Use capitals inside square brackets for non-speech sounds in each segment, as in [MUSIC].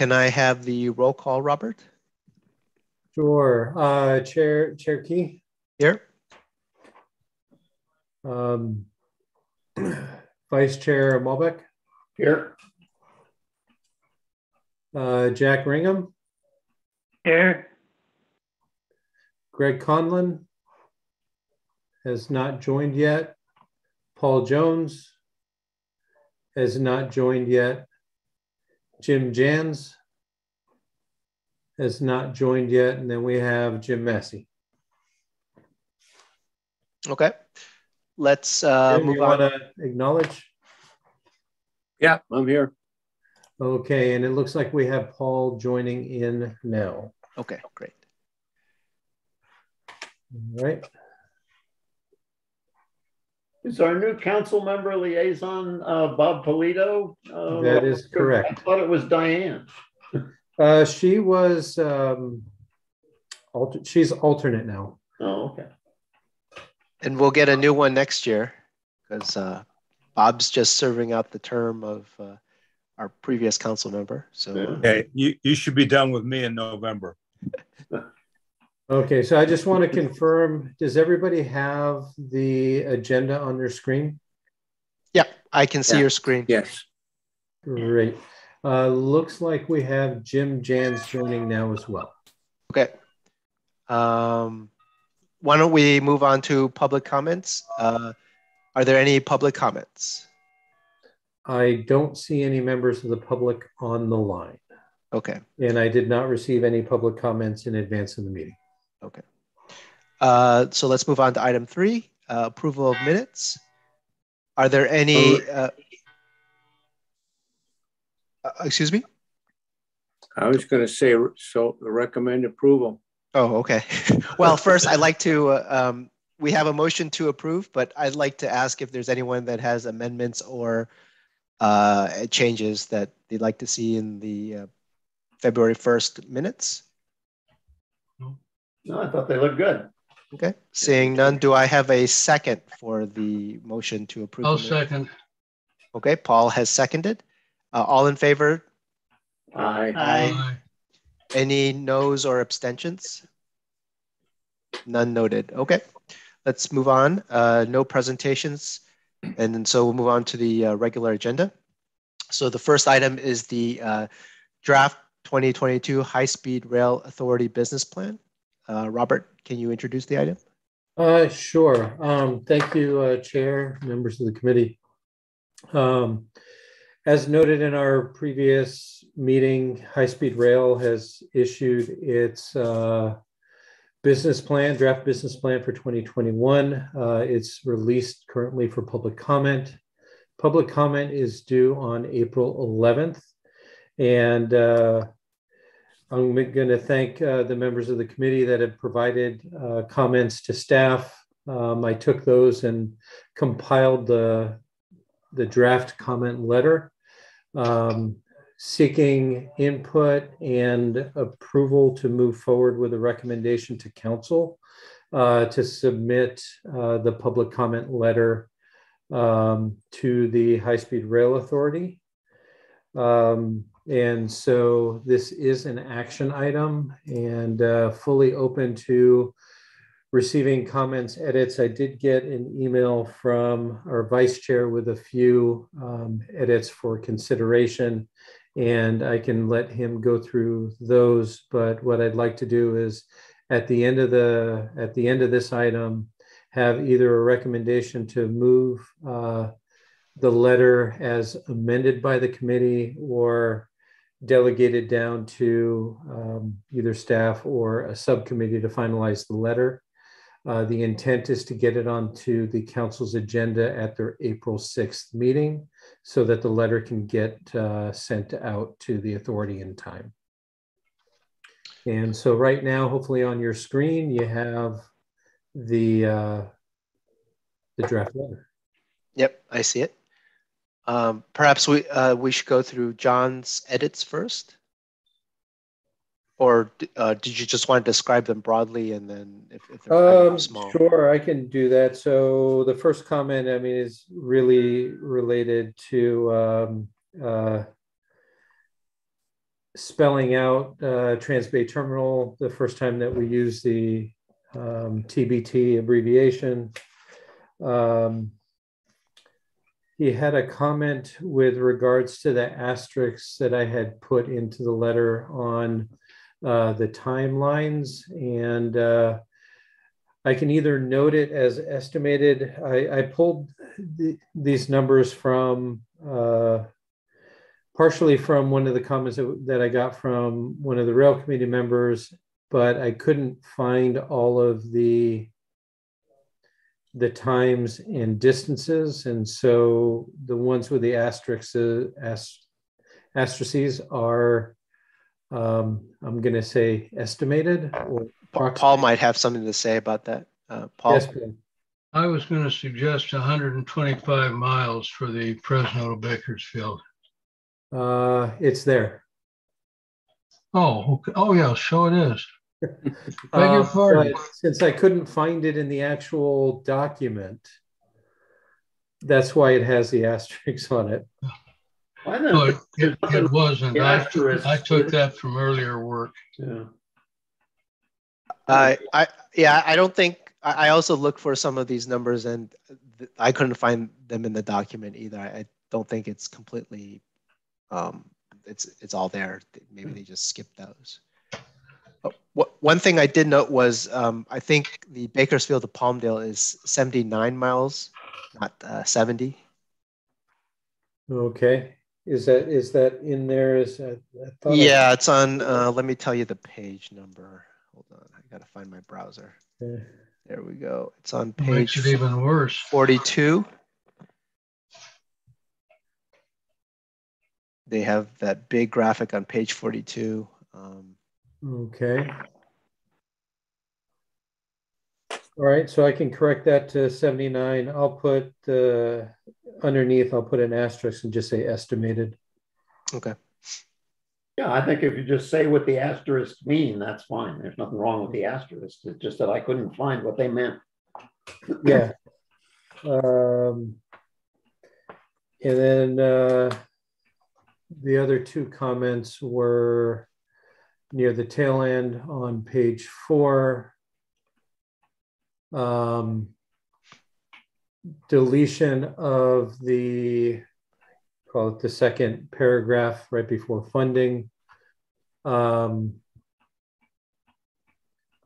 can I have the roll call, Robert? Sure. Uh, Chair Chair Key. Here. Um, [CLEARS THROAT] Vice Chair Malbec. Here. Uh, Jack Ringham. Here. Greg Conlon has not joined yet. Paul Jones has not joined yet. Jim Jans has not joined yet. And then we have Jim Massey. Okay. Let's uh, Jim, move you on. want to acknowledge? Yeah, I'm here. Okay, and it looks like we have Paul joining in now. Okay, great. All right. Is our new council member liaison uh, Bob Polito? Uh, That is correct. I thought it was Diane. Uh, she was um, alter- she's alternate now. Oh, okay. And we'll get a new one next year because uh, Bob's just serving out the term of uh, our previous council member. So Okay, you, you should be done with me in November. Okay, so I just want [LAUGHS] to confirm, does everybody have the agenda on their screen? yeah, I can see Yeah. your screen. Yes. Great. Uh, looks like we have Jim Jans joining now as well. Okay. Um, why don't we move on to public comments? Uh, are there any public comments? I don't see any members of the public on the line, Okay. and I did not receive any public comments in advance of the meeting. Okay. Uh, so let's move on to item three, uh, approval of minutes. Are there any, uh, uh, excuse me? I was going to say, so recommend approval. Oh, okay. [LAUGHS] well, first, I'd like to, uh, um, we have a motion to approve, but I'd like to ask if there's anyone that has amendments or uh, changes that they'd like to see in the uh, February 1st minutes. No, I thought they looked good. Okay. Seeing none, do I have a second for the motion to approve? I'll second. Okay, Paul has seconded. Uh, all in favor? Aye. Aye. Any noes or abstentions? None noted. Okay, let's move on. Uh, no presentations. And then so we'll move on to the uh, regular agenda. So the first item is the uh, draft 2022 High Speed Rail Authority Business Plan. Uh, Robert, can you introduce the item? Uh, sure. Um, thank you, uh, Chair, members of the committee. Um, as noted in our previous meeting, High Speed Rail has issued its uh, business plan, draft business plan for 2021. Uh, it's released currently for public comment. Public comment is due on April 11th. And uh, I'm going to thank uh, the members of the committee that have provided uh, comments to staff. Um, I took those and compiled the, the draft comment letter um, seeking input and approval to move forward with a recommendation to council uh, to submit uh, the public comment letter um, to the High Speed Rail Authority. Um, and so this is an action item and uh, fully open to receiving comments, edits. I did get an email from our vice chair with a few um, edits for consideration, and I can let him go through those. But what I'd like to do is, at the end of the at the end of this item, have either a recommendation to move uh, the letter as amended by the committee or delegated down to um, either staff or a subcommittee to finalize the letter. Uh, the intent is to get it onto the council's agenda at their April 6th meeting so that the letter can get uh, sent out to the authority in time. And so right now, hopefully on your screen, you have the, uh, the draft letter. Yep, I see it. Um, perhaps we uh, we should go through John's edits first, or uh, did you just want to describe them broadly and then if, if they're kind of Um, small? sure, I can do that. So the first comment, I mean, is really related to um, uh, spelling out uh, Transbay Terminal the first time that we use the um, TBT abbreviation. Um, he had a comment with regards to the asterisks that I had put into the letter on uh, the timelines. And uh, I can either note it as estimated. I, I pulled the, these numbers from uh, partially from one of the comments that, that I got from one of the rail committee members, but I couldn't find all of the the times and distances. And so the ones with the asterisks, uh, asterisks are, um, I'm going to say estimated. Or Paul might have something to say about that. Uh, Paul? Yes, I was going to suggest 125 miles for the Fresno to Bakersfield. Uh, it's there. Oh, okay. oh yeah, so it is. [LAUGHS] Beg Uh, your pardon. but Since I couldn't find it in the actual document, that's why it has the [LAUGHS] asterisks on it. Why No, it, not? it, it wasn't. I, asterisk. I took that from earlier work. Yeah. I, I, yeah, I don't think, I, I also looked for some of these numbers and th- I couldn't find them in the document either. I, I don't think it's completely, um, it's, it's all there. Maybe they just skipped those. What, one thing I did note was, um, I think the Bakersfield to Palmdale is 79 miles, not uh, 70. Okay, is that, is that in there? Is that? I thought I- Yeah, it's on, uh, let me tell you the page number. Hold on, I gotta find my browser. Okay. There we go. It's on It Makes page it even worse. 42. They have that big graphic on page 42. Um, Okay. All right, so I can correct that to 79. I'll put, uh, underneath, I'll put an asterisk and just say estimated. okay. Yeah, I think if you just say what the asterisks mean, that's fine. There's nothing wrong with the asterisks. It's just that I couldn't find what they meant. Yeah. Um, and then uh, the other two comments were near the tail end on page four. Um, deletion of the call it the second paragraph right before funding. Um,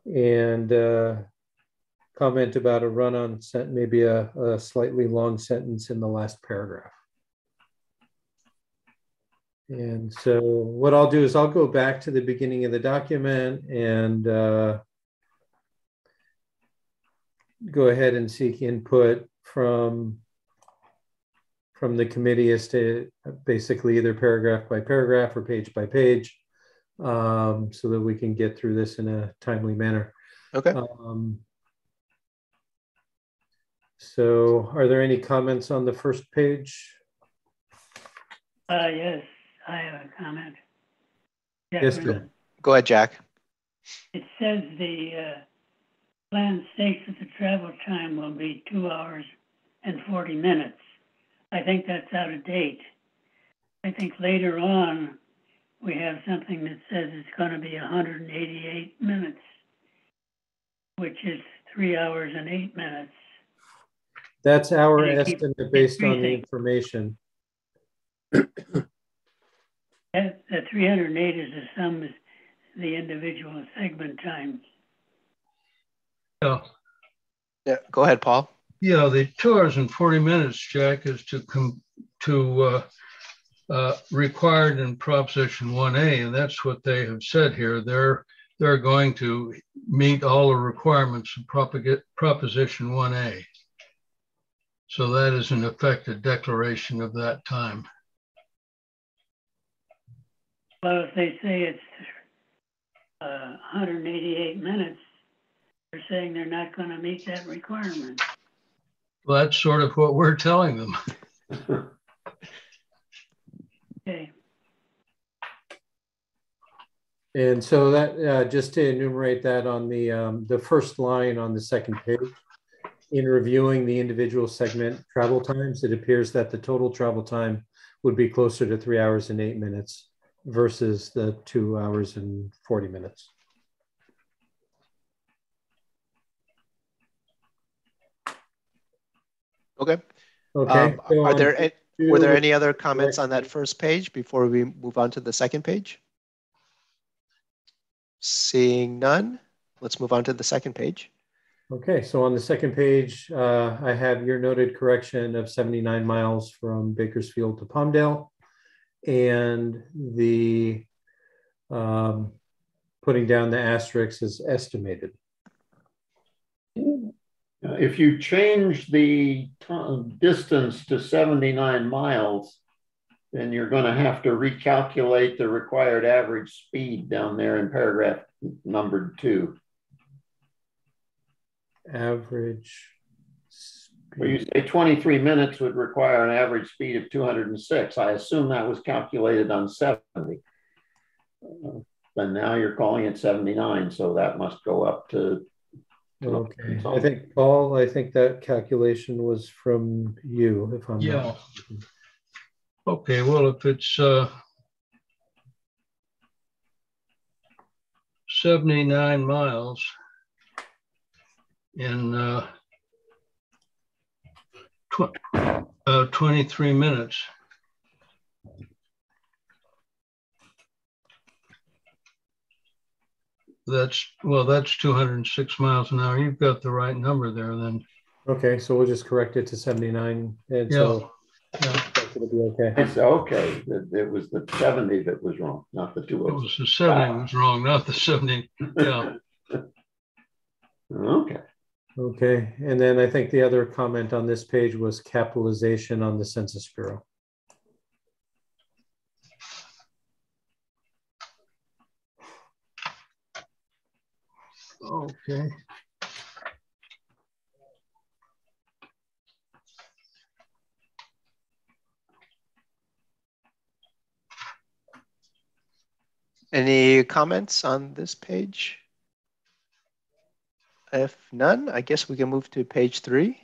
and uh, comment about a run-on sent, maybe a, a slightly long sentence in the last paragraph. And so what I'll do is I'll go back to the beginning of the document and uh, go ahead and seek input from from the committee as to basically either paragraph by paragraph or page by page um, so that we can get through this in a timely manner. Okay. Um, so are there any comments on the first page? Uh, yes, I have a comment. Yeah, Yes, Chris, Bill. Go ahead, Jack. It says the, uh, plan states that the travel time will be two hours and forty minutes. I think that's out of date. I think later on, we have something that says it's gonna be hundred and eighty-eight minutes, which is three hours and eight minutes. That's our And it keeps estimate based on the information. [CLEARS THROAT] That, that three hundred and eight is the sum of the individual segment times. Yeah, Yeah, go ahead, Paul. yeah. The two hours and 40 minutes, Jack, is to come to uh, uh, required in Proposition 1A, and that's what they have said here. They're they're going to meet all the requirements of propagate, Proposition 1A. So that is in effect a declaration of that time. Well, if they say it's uh, 188 minutes, they're saying they're not going to meet that requirement. Well, that's sort of what we're telling them. [LAUGHS] Okay. And so that, uh, just to enumerate that on the, um, the first line on the second page, in reviewing the individual segment travel times, it appears that the total travel time would be closer to three hours and eight minutes versus the two hours and 40 minutes. Okay. Okay. Um, so are there, a- were there any other comments on that first page before we move on to the second page? Seeing none, let's move on to the second page. Okay, so on the second page, uh, I have your noted correction of 79 miles from Bakersfield to Palmdale. And the um, putting down the asterisk is estimated. If you change the distance to 79 miles, then you're going to have to recalculate the required average speed down there in paragraph numbered two. Average. Where you say 23 minutes would require an average speed of 206. I assume that was calculated on 70. Uh, But now you're calling it 79, so that must go up to, Okay, I think, Paul, I think that calculation was from you, if I'm Yeah. not. Okay, well, if it's uh, 79 miles in uh, tw- uh, 23 minutes. That's, well, that's 206 miles an hour. You've got the right number there then. Okay, so we'll just correct it to 79, and so Yeah. it'll be okay. it's okay. It it was the 70 that was wrong, not the It was the 70 was wrong, not the 70. Yeah. [LAUGHS] Okay. Okay, and then I think the other comment on this page was capitalization on the Census Bureau. Okay. Any comments on this page? If none, I guess we can move to page three.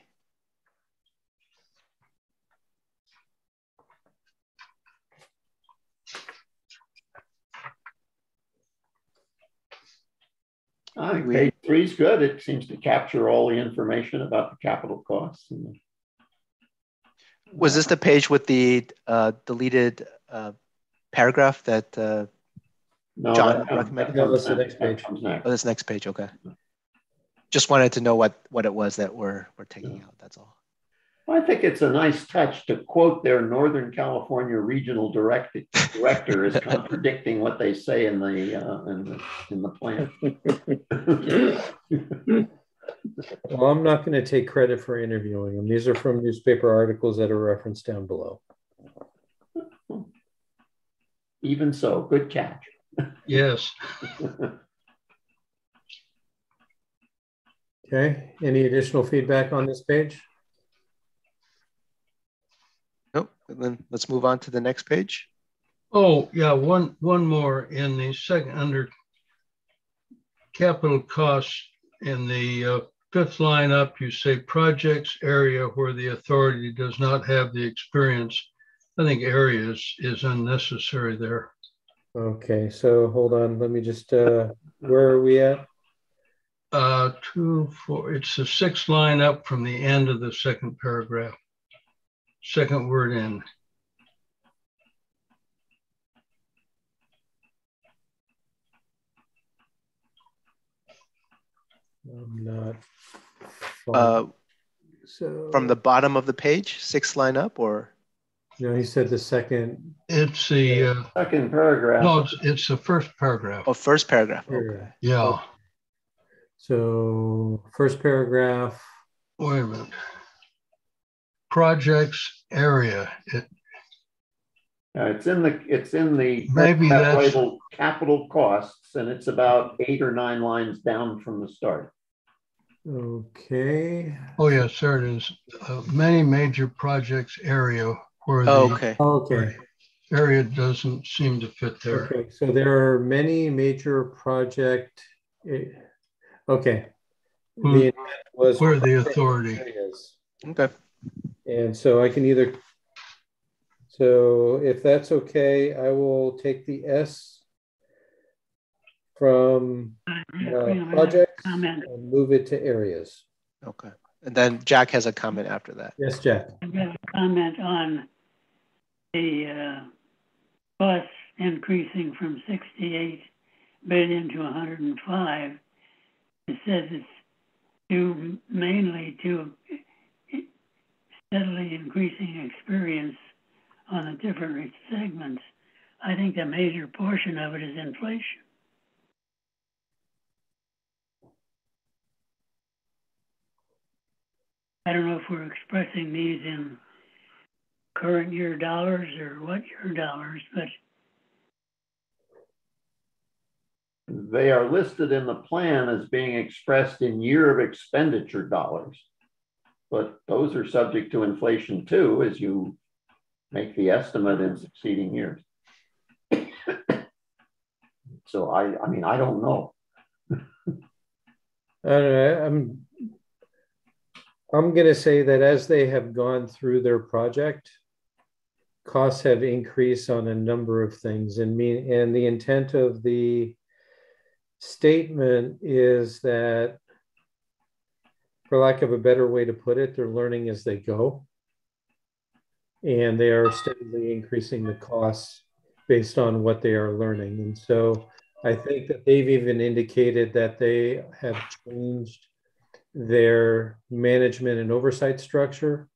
I think page three is good. It seems to capture all the information about the capital costs. and the- Was this the page with the uh, deleted uh, paragraph that, uh, No, John that recommended? No, that's the next. That page. oh, this next page, okay. Just wanted to know what, what it was that we're, we're taking out, that's all. I think it's a nice touch to quote their Northern California Regional Director, Director as [LAUGHS] contradicting what they say in the, uh, in the, in the plan. [LAUGHS] [LAUGHS] Well, I'm not going to take credit for interviewing them. These are from newspaper articles that are referenced down below. Even so, good catch. Yes. Okay, any additional feedback on this page? Nope, and then let's move on to the next page. Oh, yeah, one, one more in the second, under capital costs in the uh, fifth line up, you say projects area where the authority does not have the experience. I think areas is unnecessary there. Okay, so hold on, let me just, uh, where are we at? Uh, two, four, it's the sixth line up from the end of the second paragraph. Second word in. I'm not. Uh, So. From the bottom of the page, sixth line up, or? No, he said the second. It's the, uh, Second paragraph. no, it's, it's the first paragraph. Oh, first paragraph, okay. paragraph. Yeah, So first paragraph, wait a minute. Projects area, it, Uh, It's in the, it's in the. Maybe paragraph that's- labeled Capital costs, and it's about eight or nine lines down from the start. okay. oh yes, there it is. Uh, Many major projects area where Oh, the okay, Okay, area doesn't seem to fit there. okay, so there are many major project, eh, okay. Hmm. The was. Where the authority, areas. okay. And so I can either, So if that's okay, I will take the S from I uh, agree with that projects Comment. and move it to areas. Okay. And then Jack has a comment after that. Yes, Jack. I've a comment on the uh, costs increasing from 68 billion to 105. It says it's due mainly to steadily increasing experience on the different segments. I think a major portion of it is inflation. I don't know if we're expressing these in current year dollars or what year dollars, but They are listed in the plan as being expressed in year of expenditure dollars. But those are subject to inflation too, as you make the estimate in succeeding years. So I, I mean, I don't know. Know, I'm I'm gonna say that as they have gone through their project, costs have increased on a number of things and mean and the intent of the statement is that for lack of a better way to put it, they're learning as they go. And they are steadily increasing the costs based on what they are learning. And so I think that they've even indicated that they have changed their management and oversight structure,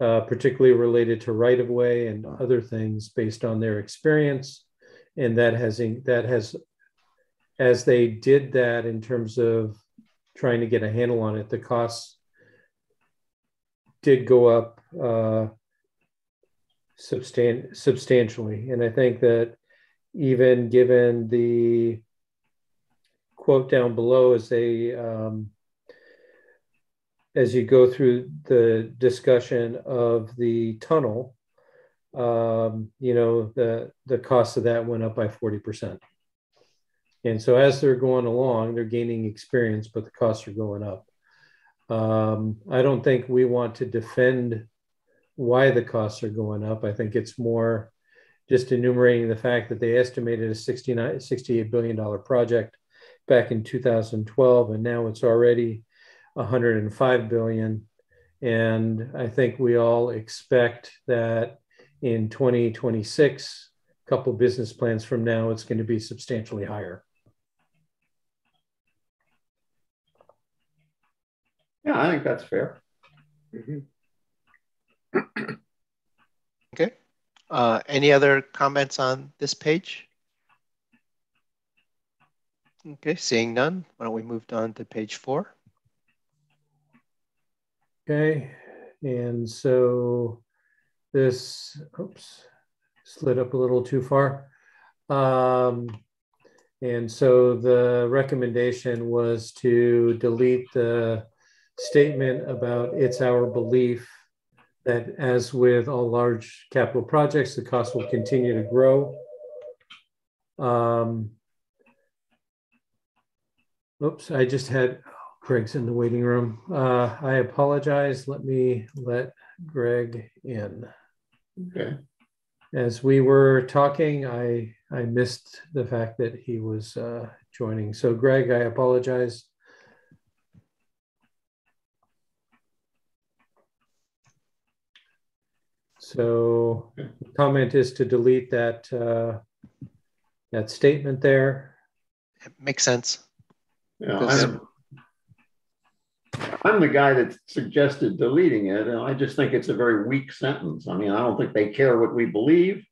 uh, particularly related to right of way and other things based on their experience. And that has that has, as they did that in terms of trying to get a handle on it, the costs did go up uh, substan- substantially. And I think that even given the quote down below as they um, as you go through the discussion of the tunnel, um, you know, the the cost of that went up by 40%. And so as they're going along, they're gaining experience, but the costs are going up. Um, I don't think we want to defend why the costs are going up. I think it's more just enumerating the fact that they estimated a 69, $68 billion project back in 2012, and now it's already 105 billion. And I think we all expect that in 2026, a couple business plans from now, it's going to be substantially higher. Yeah, I think that's fair. [CLEARS THROAT] Okay. Uh, any other comments on this page? Okay, seeing none, why don't we move on to page four? Okay, and so this, oops, slid up a little too far. Um, and so the recommendation was to delete the statement about it's our belief that as with all large capital projects, the cost will continue to grow. Um, oops, I just had Greg's in the waiting room. Uh, I apologize. Let me let Greg in. Okay. As we were talking, I I missed the fact that he was uh, joining. So, Greg, I apologize. So, the comment is to delete that uh, that statement there. It makes sense. Yeah, I'm, I'm the guy that suggested deleting it, and I just think it's a very weak sentence. I mean, I don't think they care what we believe.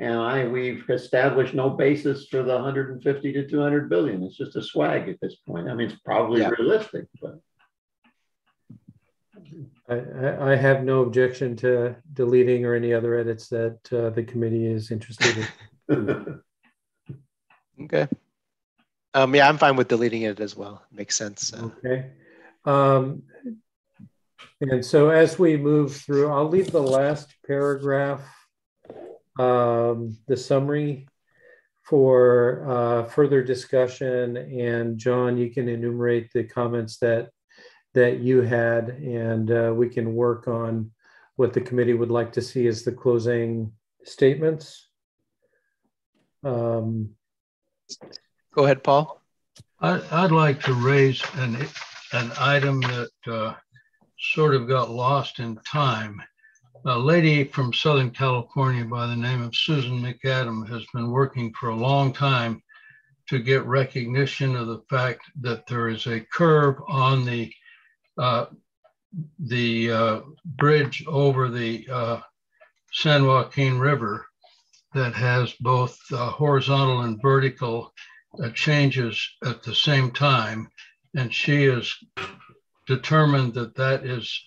And I, we've established no basis for the 150 to 200 billion. It's just a swag at this point. I mean, it's probably Yeah. realistic, but I, I, I have no objection to deleting or any other edits that uh, the committee is interested in. [LAUGHS] Okay. Um, yeah, I'm fine with deleting it as well. Makes sense. Uh, Okay. Um, and so as we move through, I'll leave the last paragraph, um, the summary for uh, further discussion. And John, you can enumerate the comments that that you had, and uh, we can work on what the committee would like to see as the closing statements. Um, Go ahead, Paul. I, I'd like to raise an, an item that uh, sort of got lost in time. A lady from Southern California by the name of Susan McAdam has been working for a long time to get recognition of the fact that there is a curve on the uh, the uh, bridge over the uh, San Joaquin River that has both uh, horizontal and vertical uh, changes at the same time. And she is determined that that is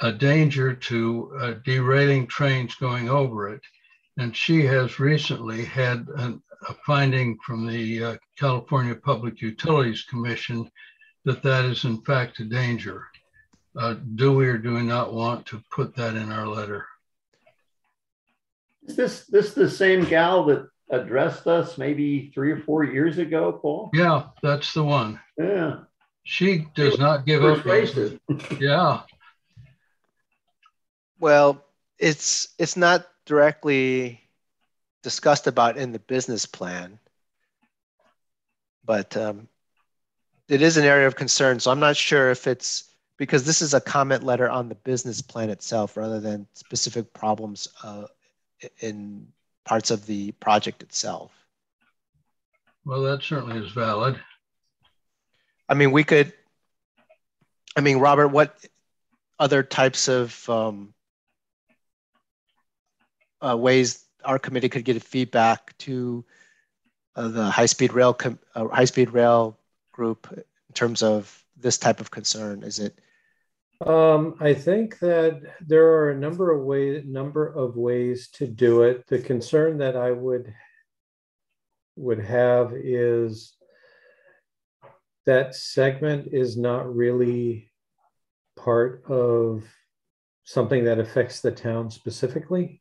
a danger to derailing trains going over it. And she has recently had an, a finding from the California Public Utilities Commission that that is in fact a danger. Uh, do we or do we not want to put that in our letter? Is this this the same gal that addressed us maybe three or four years ago, Paul? Yeah, that's the one. Yeah. She does not give up. Persuasive. [LAUGHS] Yeah, Well, it's it's not directly discussed about in the business plan, but um, it is an area of concern. So I'm not sure if it's because this is a comment letter on the business plan itself rather than specific problems uh, in parts of the project itself. well, that certainly is valid. I mean, we could. I mean, Robert, what other types of um, uh, ways our committee could get feedback to uh, the high-speed rail com- uh, high-speed rail group in terms of this type of concern? Is it Um, I think that there are a number of ways, number of ways to do it. The concern that I would would have is that segment is not really part of something that affects the town specifically.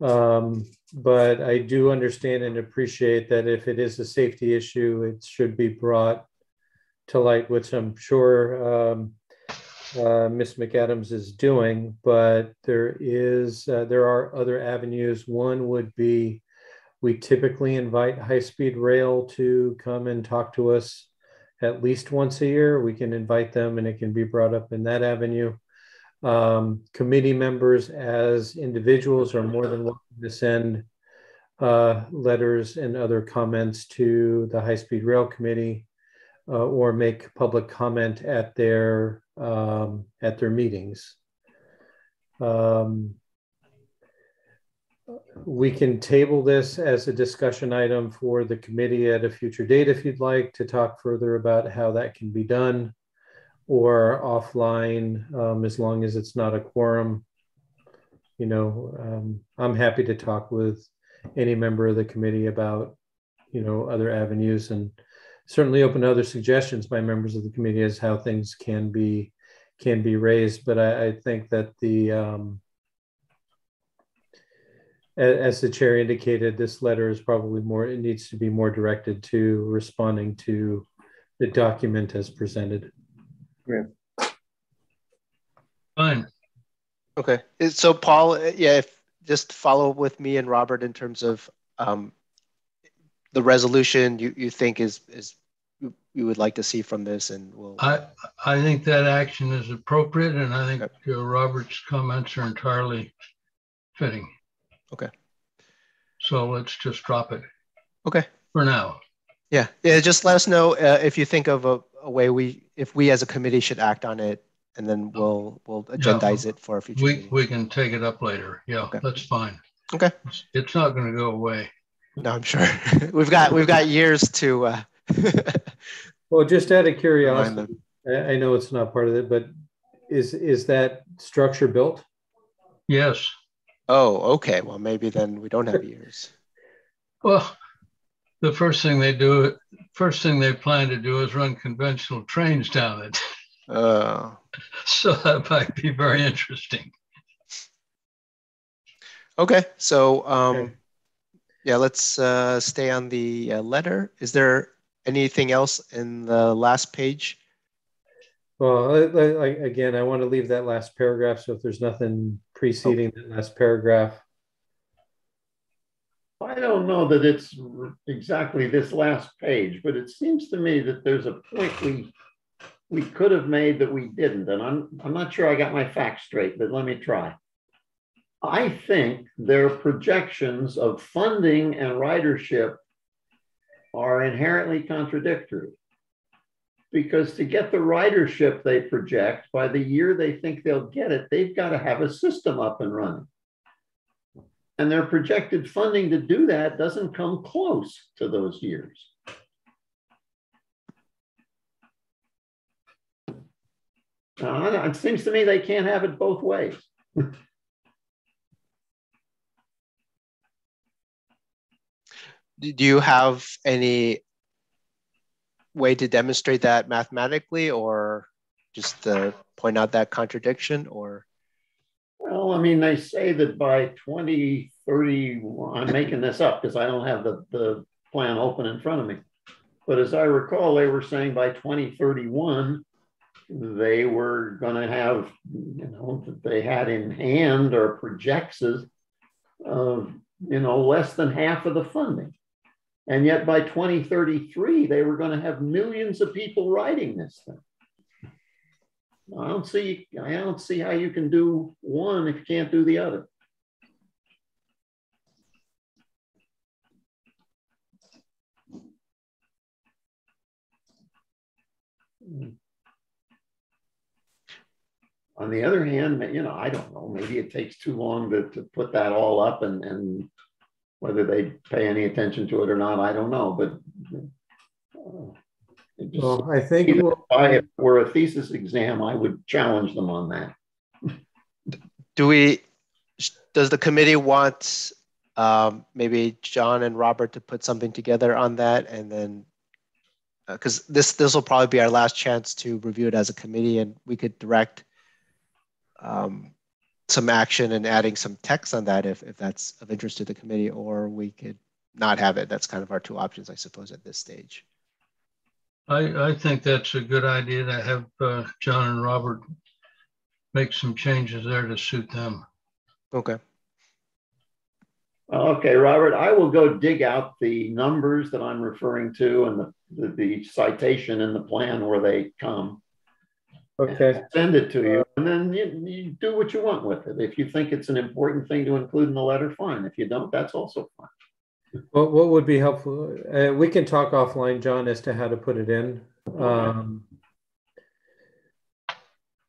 Um, but I do understand and appreciate that if it is a safety issue, it should be brought to light, which I'm sure um, uh, Ms. McAdams is doing. But there is uh, there are other avenues. One would be we typically invite high speed rail to come and talk to us at least once a year. We can invite them, and it can be brought up in that avenue. Um, committee members, as individuals, are more than welcome to send uh, letters and other comments to the High Speed Rail Committee uh, or make public comment at their um, at their meetings. Um, we can table this as a discussion item for the committee at a future date if you'd like to talk further about how that can be done or offline um, as long as it's not a quorum. You know, um, I'm happy to talk with any member of the committee about, you know, other avenues and certainly open to other suggestions by members of the committee as how things can be can be raised. But I, I think that the um, as the chair indicated, this letter is probably more, it needs to be more directed to responding to the document as presented. Fine. okay? So, Paul, uh, yeah, if just follow up with me and Robert in terms of um, the resolution you, you think is is you, you would like to see from this, and we'll. I, I think that action is appropriate and I think uh, Robert's comments are entirely fitting. Okay. So let's just drop it Okay. for now. Yeah, yeah. Just let us know uh, if you think of a, a way we, if we as a committee should act on it, and then we'll we'll agendize it for a future We, meeting. we can take it up later. Yeah, Okay. that's fine. Okay. It's- It's not going to go away. No, I'm sure [LAUGHS] we've got we've got years to. Uh, [LAUGHS] Well, just out of curiosity, I, I know it's not part of it, but is is that structure built? Yes. oh, okay. Well, maybe then we don't have [LAUGHS] years. Well, the first thing they do, first thing they plan to do is run conventional trains down it. Uh, [LAUGHS] So that might be very interesting. okay, so um, Okay. yeah, let's uh, stay on the uh, letter. Is there anything else in the last page? Well, I- I- I- again, I want to leave that last paragraph, so if there's nothing preceding that last paragraph. I don't know that it's exactly this last page, but it seems to me that there's a point we we could have made that we didn't, and I'm I'm not sure I got my facts straight, but let me try. I think their projections of funding and ridership are inherently contradictory. Because to get the ridership they project by the year they think they'll get it, they've got to have a system up and running. And their projected funding to do that doesn't come close to those years. Uh, it seems to me they can't have it both ways. [LAUGHS] Do you have any way to demonstrate that mathematically or just to point out that contradiction or? Well, I mean, they say that by 2030, I'm making this up because I don't have the, the plan open in front of me. But as I recall, they were saying by 2031, they were going to have, you know, that they had in hand or projections of, you know, less than half of the funding. And yet by 2033, they were going to have millions of people writing this thing. I don't see, I don't see how you can do one if you can't do the other. On the other hand, you know, I don't know, maybe it takes too long to, to put that all up and, and whether they pay any attention to it or not, I don't know, but uh, just- Well, I think, even if we'll- I, if it were a thesis exam, I would challenge them on that. Do we, does the committee want um, maybe John and Robert to put something together on that and then because this this will probably be our last chance to review it as a committee and we could direct um, some action and adding some text on that if, if that's of interest to the committee or we could not have it. That's kind of our two options, I suppose, at this stage. I, I think that's a good idea to have uh, John and Robert make some changes there to suit them. Okay. Okay, Robert, I will go dig out the numbers that I'm referring to and the, the, the citation in the plan where they come. okay, Send it to you, and then you, you do what you want with it. If you think it's an important thing to include in the letter, fine. If you don't, that's also fine. What, what would be helpful, uh, we can talk offline, John, as to how to put it in. Um,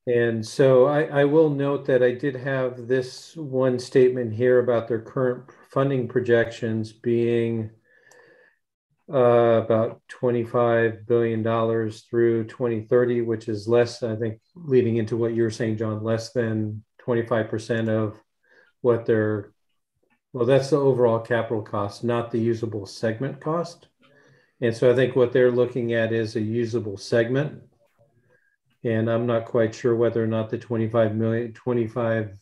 and so I, I will note that I did have this one statement here about their current funding projections being uh, about $25 billion through 2030, which is less, I think, leading into what you were saying, John, less than 25% of what their, well, that's the overall capital cost, not the usable segment cost. And so I think what they're looking at is a usable segment. And I'm not quite sure whether or not the 25 million, 25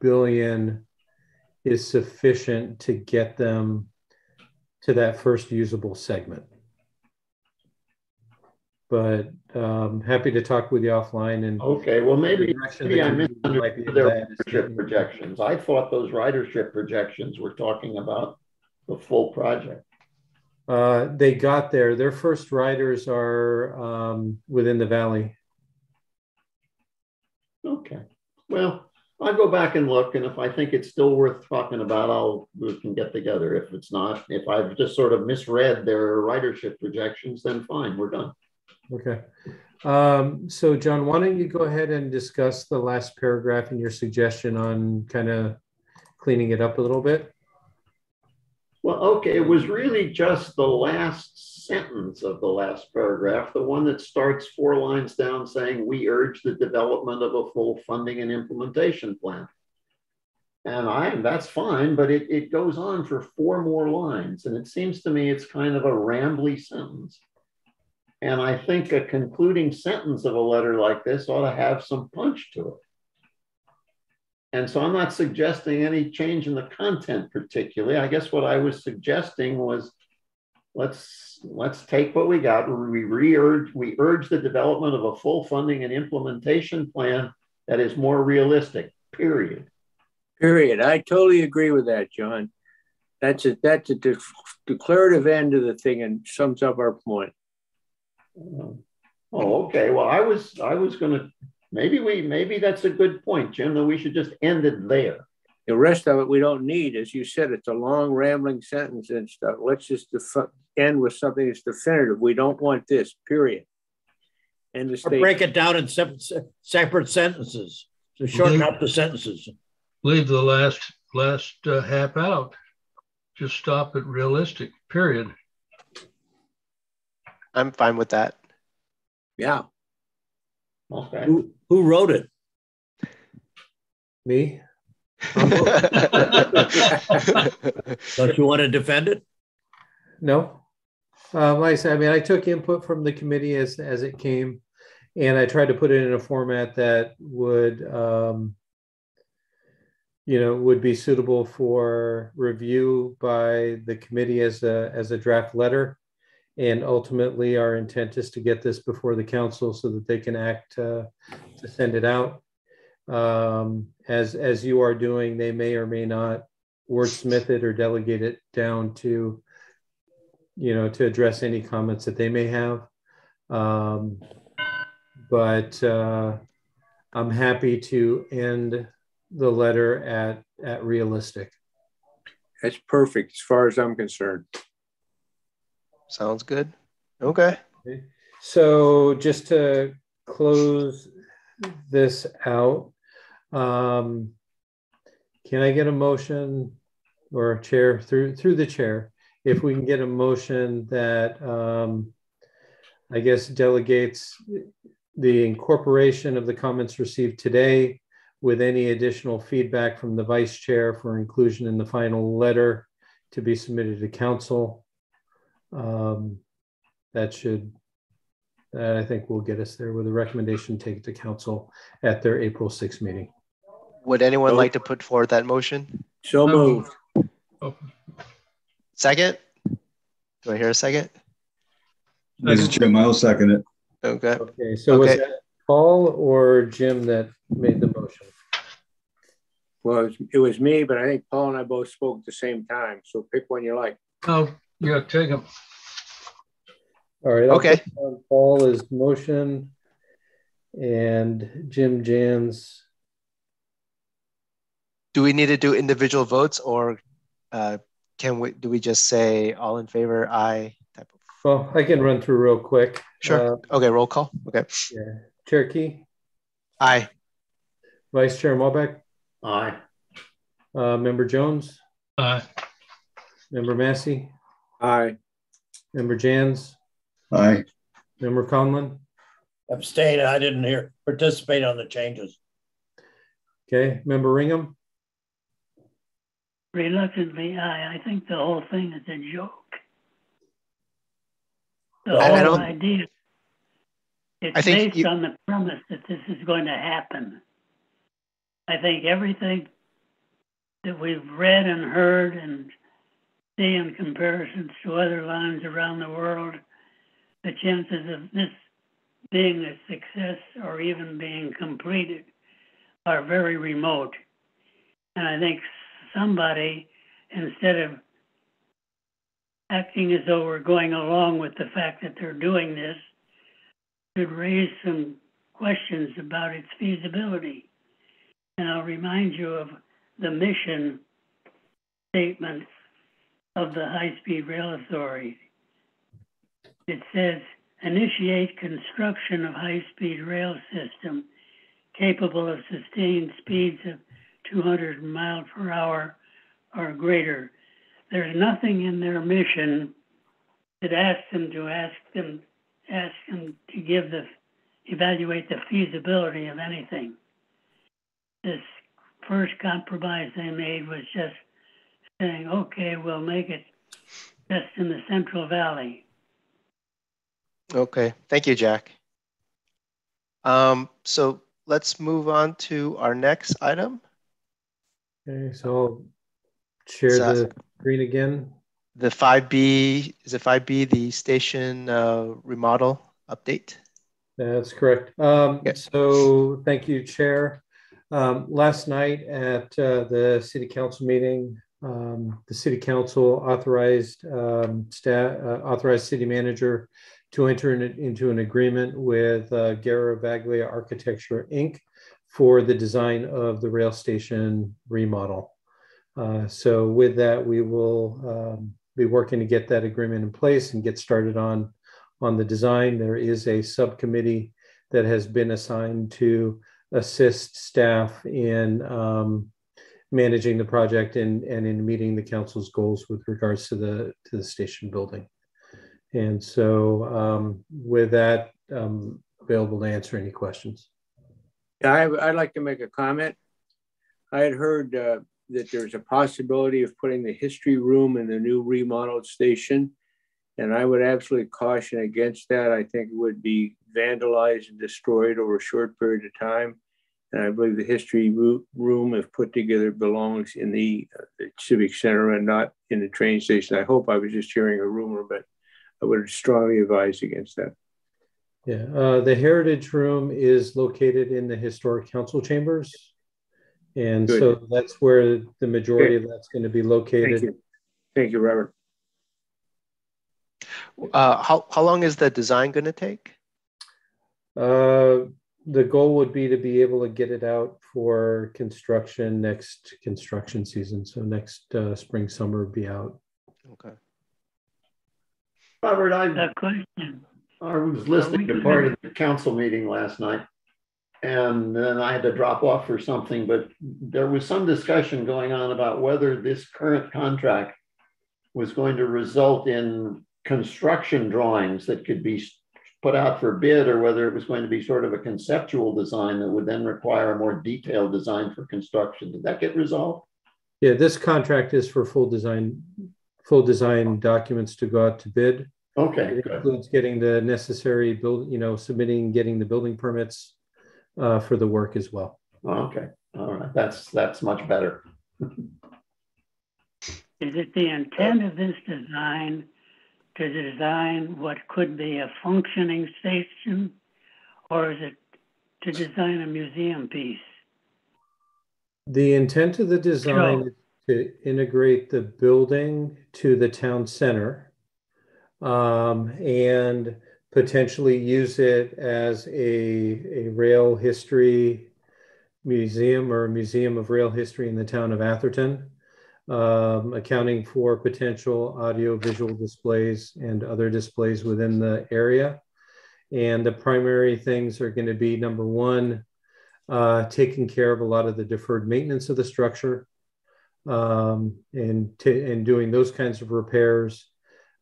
billion is sufficient to get them to that first usable segment. But um, happy to talk with you offline and Okay, well, maybe, maybe I misunderstood their to add is ridership projections. I thought those ridership projections were talking about the full project. Uh, they got there. Their first riders are um, within the valley. Okay, well, I'll go back and look, and if I think it's still worth talking about, I'll, we can get together. If it's not, if I've just sort of misread their ridership projections, then fine, we're done. Okay. Um, so, John, why don't you go ahead and discuss the last paragraph and your suggestion on kind of cleaning it up a little bit? Well, okay, it was really just the last sentence of the last paragraph, the one that starts four lines down saying, we urge the development of a full funding and implementation plan. And I, that's fine, but it, it goes on for four more lines. And it seems to me it's kind of a rambly sentence. And I think a concluding sentence of a letter like this ought to have some punch to it. And so I'm not suggesting any change in the content particularly. I guess what I was suggesting was let's let's take what we got. We re-urge we urge the development of a full funding and implementation plan that is more realistic. Period. Period. I totally agree with that, John. That's a that's a de- declarative end of the thing and sums up our point. Oh, okay. Well, I was I was going to maybe we maybe that's a good point, Jim. That we should just end it there. The rest of it we don't need, as you said. It's a long, rambling sentence and stuff. Let's just def- end with something that's definitive. We don't want this. Period. And the Or break it down in separate, separate sentences to shorten up the sentences. Leave the last last uh, half out. Just stop at realistic. Period. I'm fine with that. Yeah. Okay. Who, who wrote it? Me? [LAUGHS] Don't you want to defend it? No. Um, like I said, I mean, I took input from the committee as, as it came, and I tried to put it in a format that would, um, you know, would be suitable for review by the committee as a, as a draft letter. And ultimately, our intent is to get this before the council so that they can act uh, to send it out. Um, as, as you are doing, they may or may not wordsmith it or delegate it down to you know, to address any comments that they may have. Um, but uh, I'm happy to end the letter at at realistic. That's perfect as far as I'm concerned. Sounds good. Okay. So just to close this out, um, can I get a motion or chair through through the chair? If we can get a motion that um, I guess delegates the incorporation of the comments received today with any additional feedback from the vice chair for inclusion in the final letter to be submitted to council. Um, that should, that I think will get us there with a recommendation taken to council at their April 6th meeting. Would anyone So- like to put forward that motion? So moved. Oh, Second? Do I hear a second? Mr. Chairman, I'll second it. Okay. Okay, so was Okay. that Paul or Jim that made the motion? Well, it was, it was me, but I think Paul and I both spoke at the same time. So pick one you like. oh, yeah, take them. All right. I'll Okay. put down Paul is motion and Jim Jan's. Do we need to do individual votes or uh, can we, do we just say all in favor, aye? Type of, Well, I can run through real quick. sure. Uh, Okay, roll call. Okay. yeah. Chair Key, Aye. Vice Chair Malbeck, Aye. uh, Member Jones, Aye. Member Massey, Aye. Member Jans, Aye. Member Conlon. Abstain. I didn't hear, participate on the changes. Okay, Member Ringham, Reluctantly, aye. I think the whole thing is a joke. The I- I whole don't- idea. It's I think based you- on the premise that this is going to happen. I think everything that we've read and heard and see in comparisons to other lines around the world, the chances of this being a success or even being completed are very remote. And I think somebody, instead of acting as though we're going along with the fact that they're doing this, should raise some questions about its feasibility. And I'll remind you of the mission statement of the High Speed Rail Authority. It says, initiate construction of high-speed rail system capable of sustained speeds of 200 miles per hour or greater. There's nothing in their mission that asks them to ask them ask them to give the evaluate the feasibility of anything. This first compromise they made was just saying, okay, we'll make it just in the Central Valley. Okay. Thank you, Jack. Um, so let's move on to our next item. okay, so I'll share So- the screen again. the 5B, is it 5B, the station uh, remodel update? That's correct. Um, Yeah. So thank you, Chair. Um, last night at uh, the City Council meeting, um, the City Council authorized um, staff, uh, authorized City Manager to enter in, into an agreement with uh, Garavaglia Architecture Inc. for the design of the rail station remodel. Uh, so with that, we will um, be working to get that agreement in place and get started on on the design. There is a subcommittee that has been assigned to assist staff in um, managing the project and, and in meeting the council's goals with regards to the to the station building. And so um, with that, um, available to answer any questions. I, I'd like to make a comment. I had heard uh, that there's a possibility of putting the history room in the new remodeled station. And I would absolutely caution against that. I think it would be vandalized and destroyed over a short period of time. And I believe the history room, if put together, belongs in the, uh, the Civic Center and not in the train station. I hope I was just hearing a rumor, but I would strongly advise against that. Yeah, uh, the Heritage Room is located in the Historic Council Chambers. And Good. so that's where the majority of that's going to be Thank located. you. Thank you, Robert. Uh, how, how long is the design going to take? Uh, the goal would be to be able to get it out for construction next construction season. So next uh, spring, summer be out. Okay. Robert, I, A question. I was listening to part of the council meeting last night. And then I had to drop off for something, but there was some discussion going on about whether this current contract was going to result in construction drawings that could be put out for bid or whether it was going to be sort of a conceptual design that would then require a more detailed design for construction. Did that get resolved? Yeah, this contract is for full design, full design documents to go out to bid. Okay, It good. includes getting the necessary build, you know, submitting, getting the building permits uh, for the work as well. Okay, all right. That's that's much better. Is it the intent of this design to design what could be a functioning station? Or is it to design a museum piece? The intent of the design Sure. is to integrate the building to the town center um, and potentially use it as a, a rail history museum or a museum of rail history in the town of Atherton, um, accounting for potential audio visual displays and other displays within the area. And the primary things are going to be number one, uh, taking care of a lot of the deferred maintenance of the structure um, and, and doing those kinds of repairs,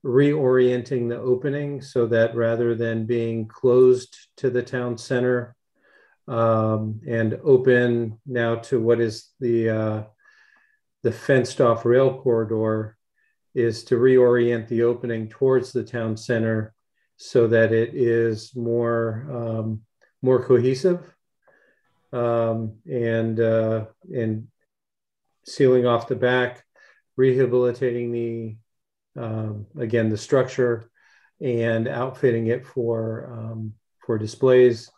reorienting the opening so that rather than being closed to the town center um, and open now to what is the, uh, the fenced off rail corridor, is to reorient the opening towards the town center so that it is more, um, more cohesive um, and uh, and sealing off the back, rehabilitating the um, again the structure, and outfitting it for um, for displays.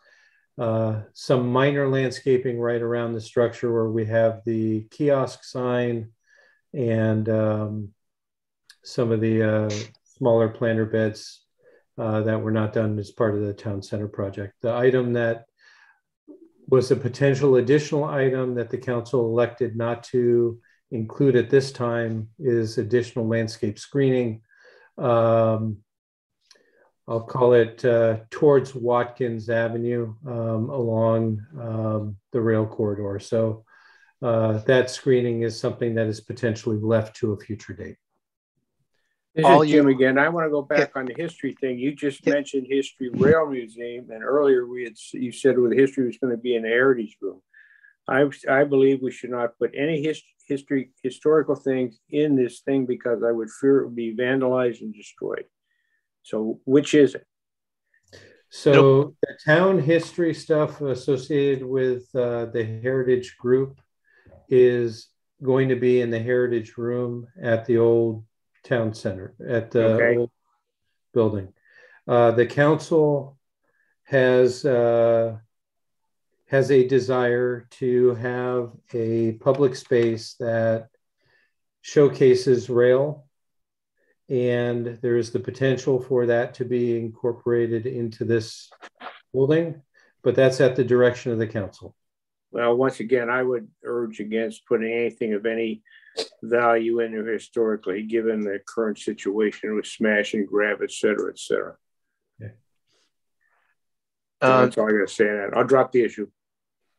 Uh, some minor landscaping right around the structure where we have the kiosk sign and um, some of the uh, smaller planter beds uh, that were not done as part of the town center project. The item that was a potential additional item that the council elected not to include at this time is additional landscape screening. Um, I'll call it uh, towards Watkins Avenue um, along um, the rail corridor. So uh, that screening is something that is potentially left to a future date. This All is Jim you- again. I want to go back on the history thing. You just Yeah. mentioned History Rail Museum, and earlier we had you said with history was going to be in the Heritage Room. I I believe we should not put any his, history historical things in this thing because I would fear it would be vandalized and destroyed. So which is it? So the town history stuff associated with uh, the Heritage Group is going to be in the Heritage Room at the old town center at the Okay. old building. Uh, the council has uh, has a desire to have a public space that showcases rail, and there is the potential for that to be incorporated into this building, but that's at the direction of the council. Well, once again, I would urge against putting anything of any value in there historically, given the current situation with smash and grab, et cetera, et cetera. So Uh, That's all I gotta say on that. I'll drop the issue.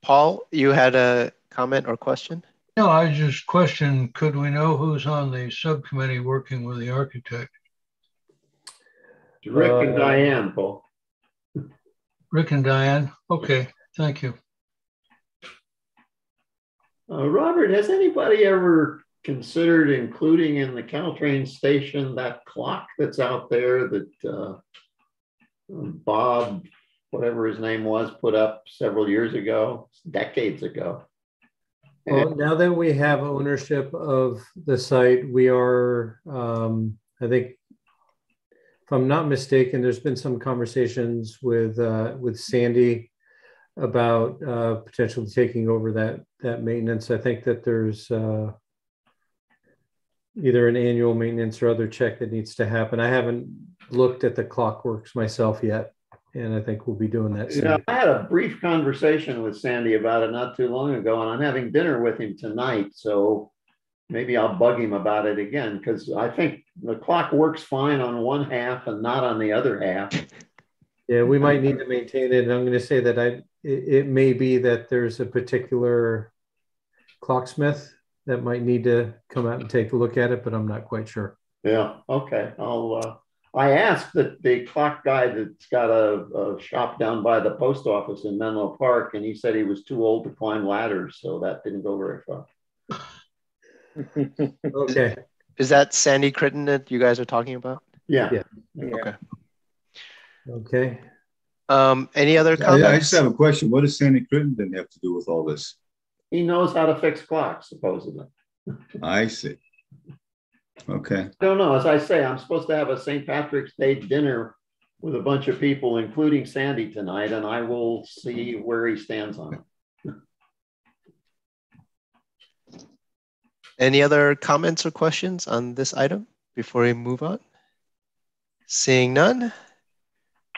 Paul, you had a comment or question? No, I just questioned, could we know who's on the subcommittee working with the architect? Rick and Uh, Diane, Paul. Rick and Diane? Okay, thank you. Uh, Robert, has anybody ever considered including in the Caltrain station that clock that's out there that uh, Bob, whatever his name was, put up several years ago, decades ago? Well, now that we have ownership of the site, we are, um, I think, if I'm not mistaken, there's been some conversations with, uh, with Sandy about, uh, potentially taking over that, that maintenance. I think that there's, uh, either an annual maintenance or other check that needs to happen. I haven't looked at the clockworks myself yet, and I think we'll be doing that You know. I had a brief conversation with Sandy about it not too long ago, and I'm having dinner with him tonight, so maybe I'll bug him about it again, because I think the clock works fine on one half and not on the other half. [LAUGHS] Yeah, we might need to maintain it. And I'm going to say that I, it, it may be that there's a particular clocksmith that might need to come out and take a look at it, but I'm not quite sure. Yeah, okay, I'll, uh, I asked the, the clock guy that's got a, a shop down by the post office in Menlo Park, and he said he was too old to climb ladders, so that didn't go very far. [LAUGHS] Okay. Is that Sandy Critton that you guys are talking about? Yeah. Yeah. Okay. Okay. Um, any other I, comments? I just have a question. What does Sandy Crittenden have to do with all this? He knows how to fix clocks, supposedly. I see. Okay. I don't know, as I say, I'm supposed to have a St. Patrick's Day dinner with a bunch of people, including Sandy tonight, and I will see where he stands on it. Any other comments or questions on this item before we move on? Seeing none,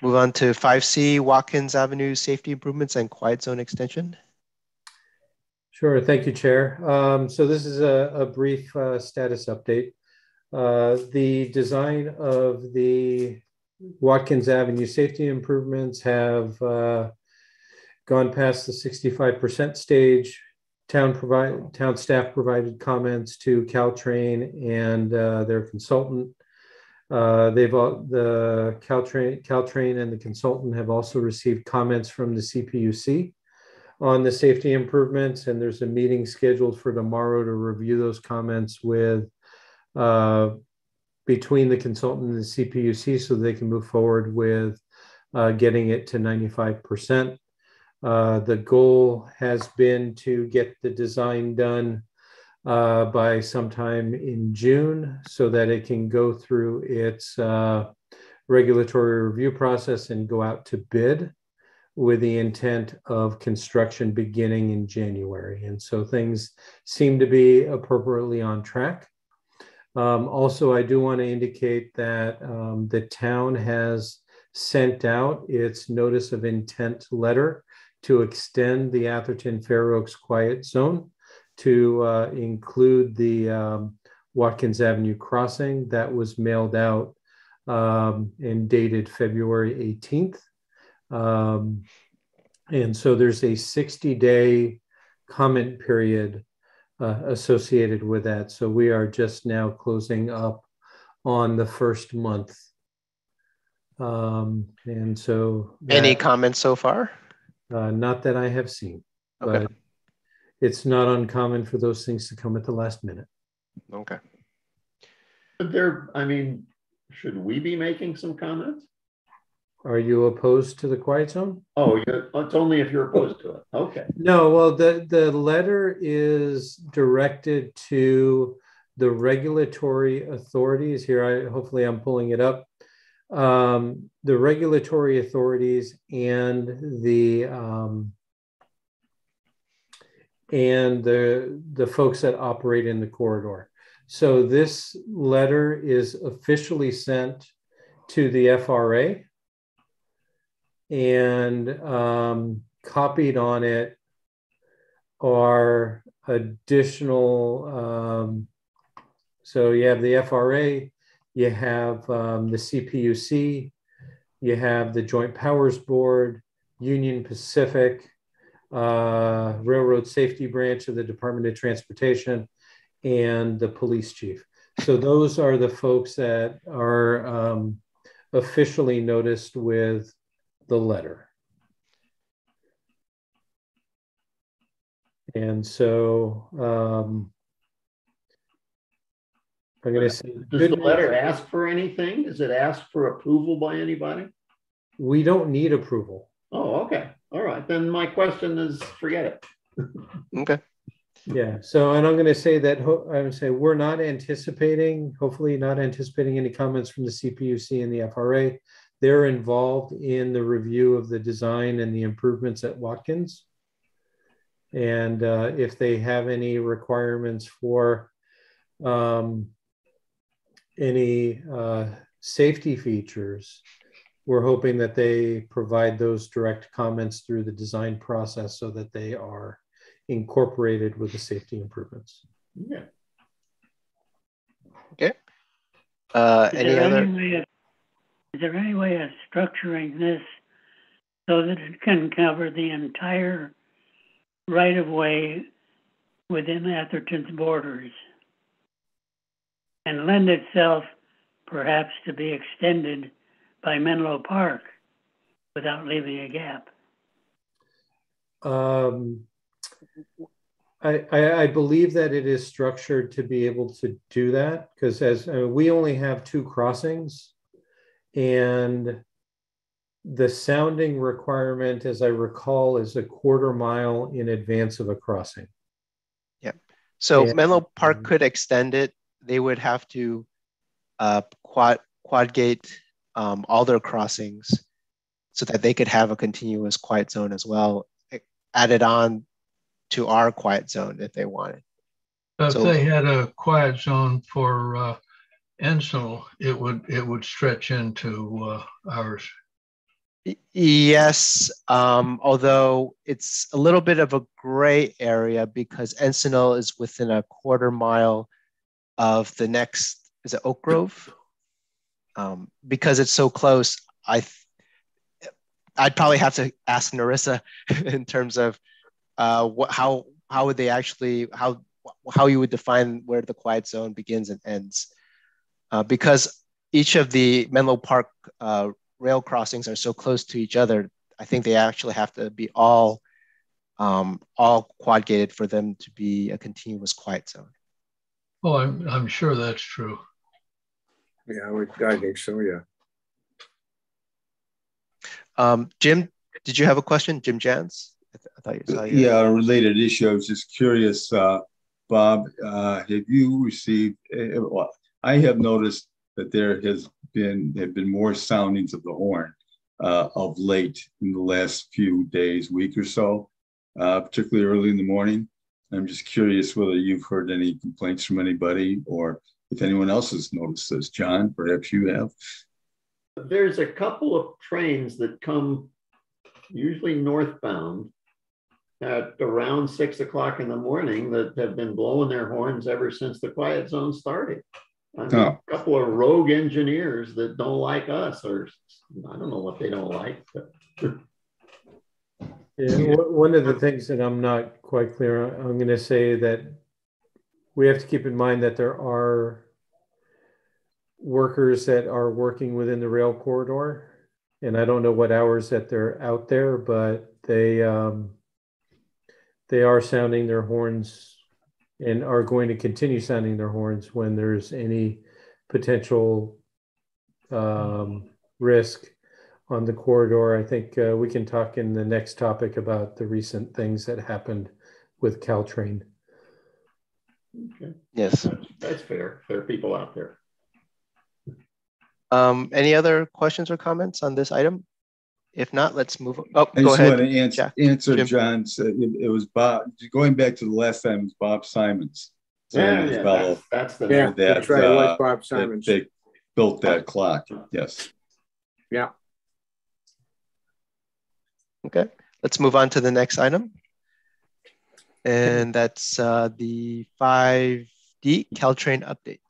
move on to 5C Watkins Avenue Safety Improvements and Quiet Zone Extension. Sure. Thank you, Chair. Um, so this is a, a brief uh, status update. Uh, the design of the Watkins Avenue safety improvements have uh, gone past the 65% stage. Town provide town staff provided comments to Caltrain and uh, their consultant. Uh, they've all, the Caltrain, Caltrain and the consultant have also received comments from the CPUC on the safety improvements, and there's a meeting scheduled for tomorrow to review those comments with uh, between the consultant and the CPUC so they can move forward with uh, getting it to 95%. Uh, the goal has been to get the design done uh, by sometime in June so that it can go through its uh, regulatory review process and go out to bid with the intent of construction beginning in January. And so things seem to be appropriately on track. Um, also, I do want to indicate that um, the town has sent out its notice of intent letter to extend the Atherton Fair Oaks Quiet Zone to uh, include the um, Watkins Avenue crossing that was mailed out um, and dated February 18th. Um, and so there's a 60 day comment period uh, associated with that. So we are just now closing up on the first month. Um, and so Any comments so far? uh, not that I have seen, Okay. but it's not uncommon for those things to come at the last minute. Okay. But there, I mean, should we be making some comments? Are you opposed to the quiet zone? Oh, you're, it's only if you're opposed to it. Okay. No, well, the, the letter is directed to the regulatory authorities here, I, hopefully I'm pulling it up. Um, the regulatory authorities and the um, and the the folks that operate in the corridor. So this letter is officially sent to the FRA and um, copied on it are additional. Um, so you have the FRA, you have um, the CPUC, you have the Joint Powers Board, Union Pacific, uh, Railroad Safety Branch of the Department of Transportation, and the police chief. So those are the folks that are um, officially noticed with the letter. And so um, I'm going to say. Does the letter ask for anything? Does it ask for approval by anybody? We don't need approval. Oh, okay. All right. Then my question is forget it. Okay. Yeah. So, and I'm going to say that I would say we're not anticipating, hopefully, not anticipating any comments from the CPUC and the FRA. They're involved in the review of the design and the improvements at Watkins. And uh, if they have any requirements for um, any uh, safety features, we're hoping that they provide those direct comments through the design process so that they are incorporated with the safety improvements. Yeah. Okay. Uh, any other? way of, is there any way of structuring this so that it can cover the entire right of way within Atherton's borders and lend itself perhaps to be extended by Menlo Park without leaving a gap? Um, I, I, I believe that it is structured to be able to do that because as uh, we only have two crossings and the sounding requirement, as I recall, is a quarter mile in advance of a crossing. Yeah. So Yeah. Menlo Park Um, could extend it. They would have to uh, quad quad gate um, all their crossings so that they could have a continuous quiet zone as well, added on to our quiet zone if they wanted. If So- they had a quiet zone for uh, Encinal, it would, it would stretch into uh, ours. Yes, um, although it's a little bit of a gray area because Encinal is within a quarter mile of the next, is it Oak Grove? Um, because it's so close, I, th- I'd probably have to ask Narissa [LAUGHS] in terms of uh, what, how, how would they actually, how, how you would define where the quiet zone begins and ends. Uh, because each of the Menlo Park uh, rail crossings are so close to each other, I think they actually have to be all um, all quad gated for them to be a continuous quiet zone. Oh, I'm, I'm sure that's true. Yeah, I would- I think so, yeah. Um, Jim, did you have a question, Jim Jans? I, th- I thought you saw you. Yeah, a related issue. I was just curious, uh, Bob, uh, have you received, uh, well, I have noticed that there has been, have been more soundings of the horn uh, of late in the last few days, week or so, uh, particularly early in the morning. I'm just curious whether you've heard any complaints from anybody or if anyone else has noticed this. John, perhaps you have. There's a couple of trains that come usually northbound at around six o'clock in the morning that have been blowing their horns ever since the quiet zone started. I mean, Oh. A couple of rogue engineers that don't like us, or I don't know what they don't like, but Yeah, one- one of the things that I'm not quite clear on, I'm going to say that we have to keep in mind that there are workers that are working within the rail corridor. And I don't know what hours that they're out there, but they, um, they are sounding their horns and are going to continue sounding their horns when there's any potential um, risk on the corridor. I think uh, we can talk in the next topic about the recent things that happened with Caltrain. Okay, Yes. that's fair. There are people out there. Um, any other questions or comments on this item? If not, let's move. Oh, I go just ahead. want to answer, Jack. answer Jim. John's, uh, it, it was Bob, going back to the last time, it was Bob Simons. Yeah, yeah, that's, that's the. Yeah, that, that's right. It was uh, Bob that Simons. They built that clock, yes. Yeah. Okay, let's move on to the next item. And that's uh, the 5D Caltrain update.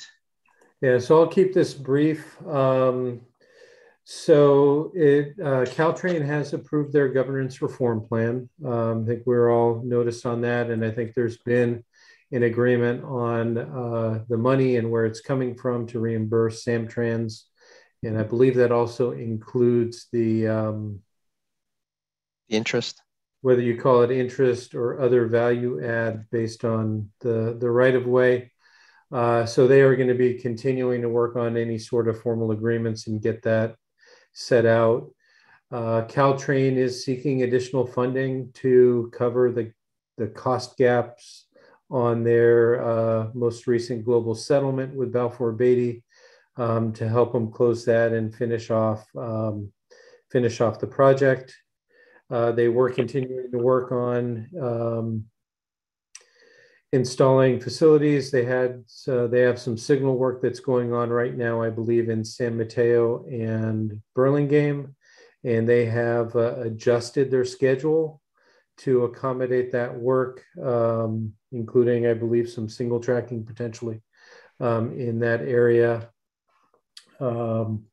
Yeah, so I'll keep this brief. Um, so it, uh, Caltrain has approved their governance reform plan. Um, I think we're all noticed on that, and I think there's been an agreement on uh, the money and where it's coming from to reimburse Samtrans, and I believe that also includes the um, interest. whether you call it interest or other value add based on the, the right of way. Uh, so they are going to be continuing to work on any sort of formal agreements and get that set out. Uh, Caltrain is seeking additional funding to cover the, the cost gaps on their uh, most recent global settlement with Balfour Beatty um, to help them close that and finish off um, finish off the project. Uh, they were continuing to work on um, installing facilities. They had uh, they have some signal work that's going on right now, I believe, in San Mateo and Burlingame, and they have uh, adjusted their schedule to accommodate that work, um, including, I believe, some single tracking potentially um, in that area. Um,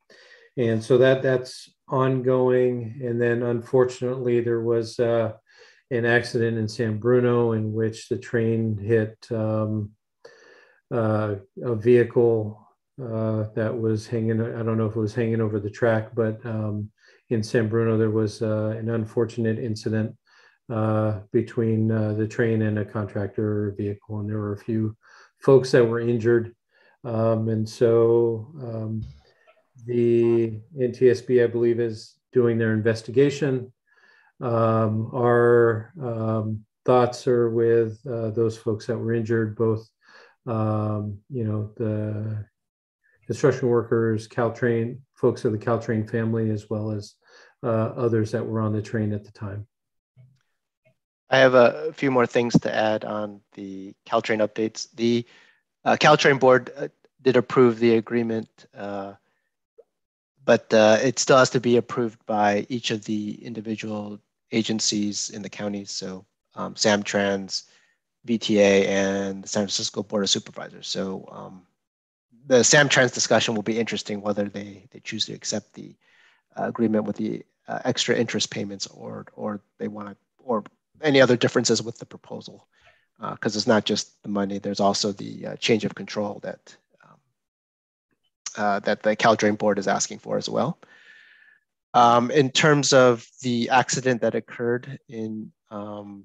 and so that that's ongoing. And then, unfortunately, there was uh, an accident in San Bruno in which the train hit um, uh, a vehicle uh, that was hanging. I don't know if it was hanging over the track, but um, in San Bruno there was uh, an unfortunate incident uh, between uh, the train and a contractor vehicle, and there were a few folks that were injured. Um, and so um, the NTSB, I believe, is doing their investigation. Um, our um, thoughts are with uh, those folks that were injured, both, um, you know, the construction workers, Caltrain, folks of the Caltrain family, as well as uh, others that were on the train at the time. I have a few more things to add on the Caltrain updates. The uh, Caltrain board uh, did approve the agreement, uh, but uh, it still has to be approved by each of the individual agencies in the counties. So um, Samtrans, VTA, and the San Francisco Board of Supervisors. So um, the Samtrans discussion will be interesting whether they, they choose to accept the uh, agreement with the uh, extra interest payments or or they want to or any other differences with the proposal because it's not just the money there's also the uh, change of control that um, uh, that the Caltrain board is asking for as well um, in terms of the accident that occurred in um,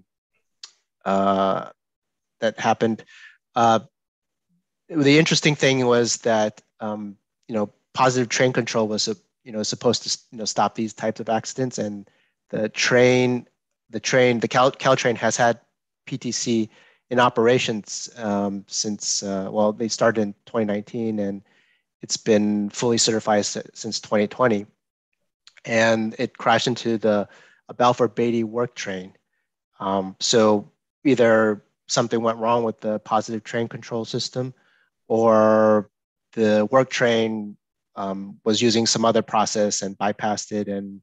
uh, that happened uh, the interesting thing was that um, you know positive train control was you know supposed to you know stop these types of accidents. And the train the train the Cal, Caltrain has had PTC in operations um, since uh, well they started in 2019 and it's been fully certified since 2020 and it crashed into the Balfour Beatty work train. Um, so either something went wrong with the positive train control system or the work train um, was using some other process and bypassed it and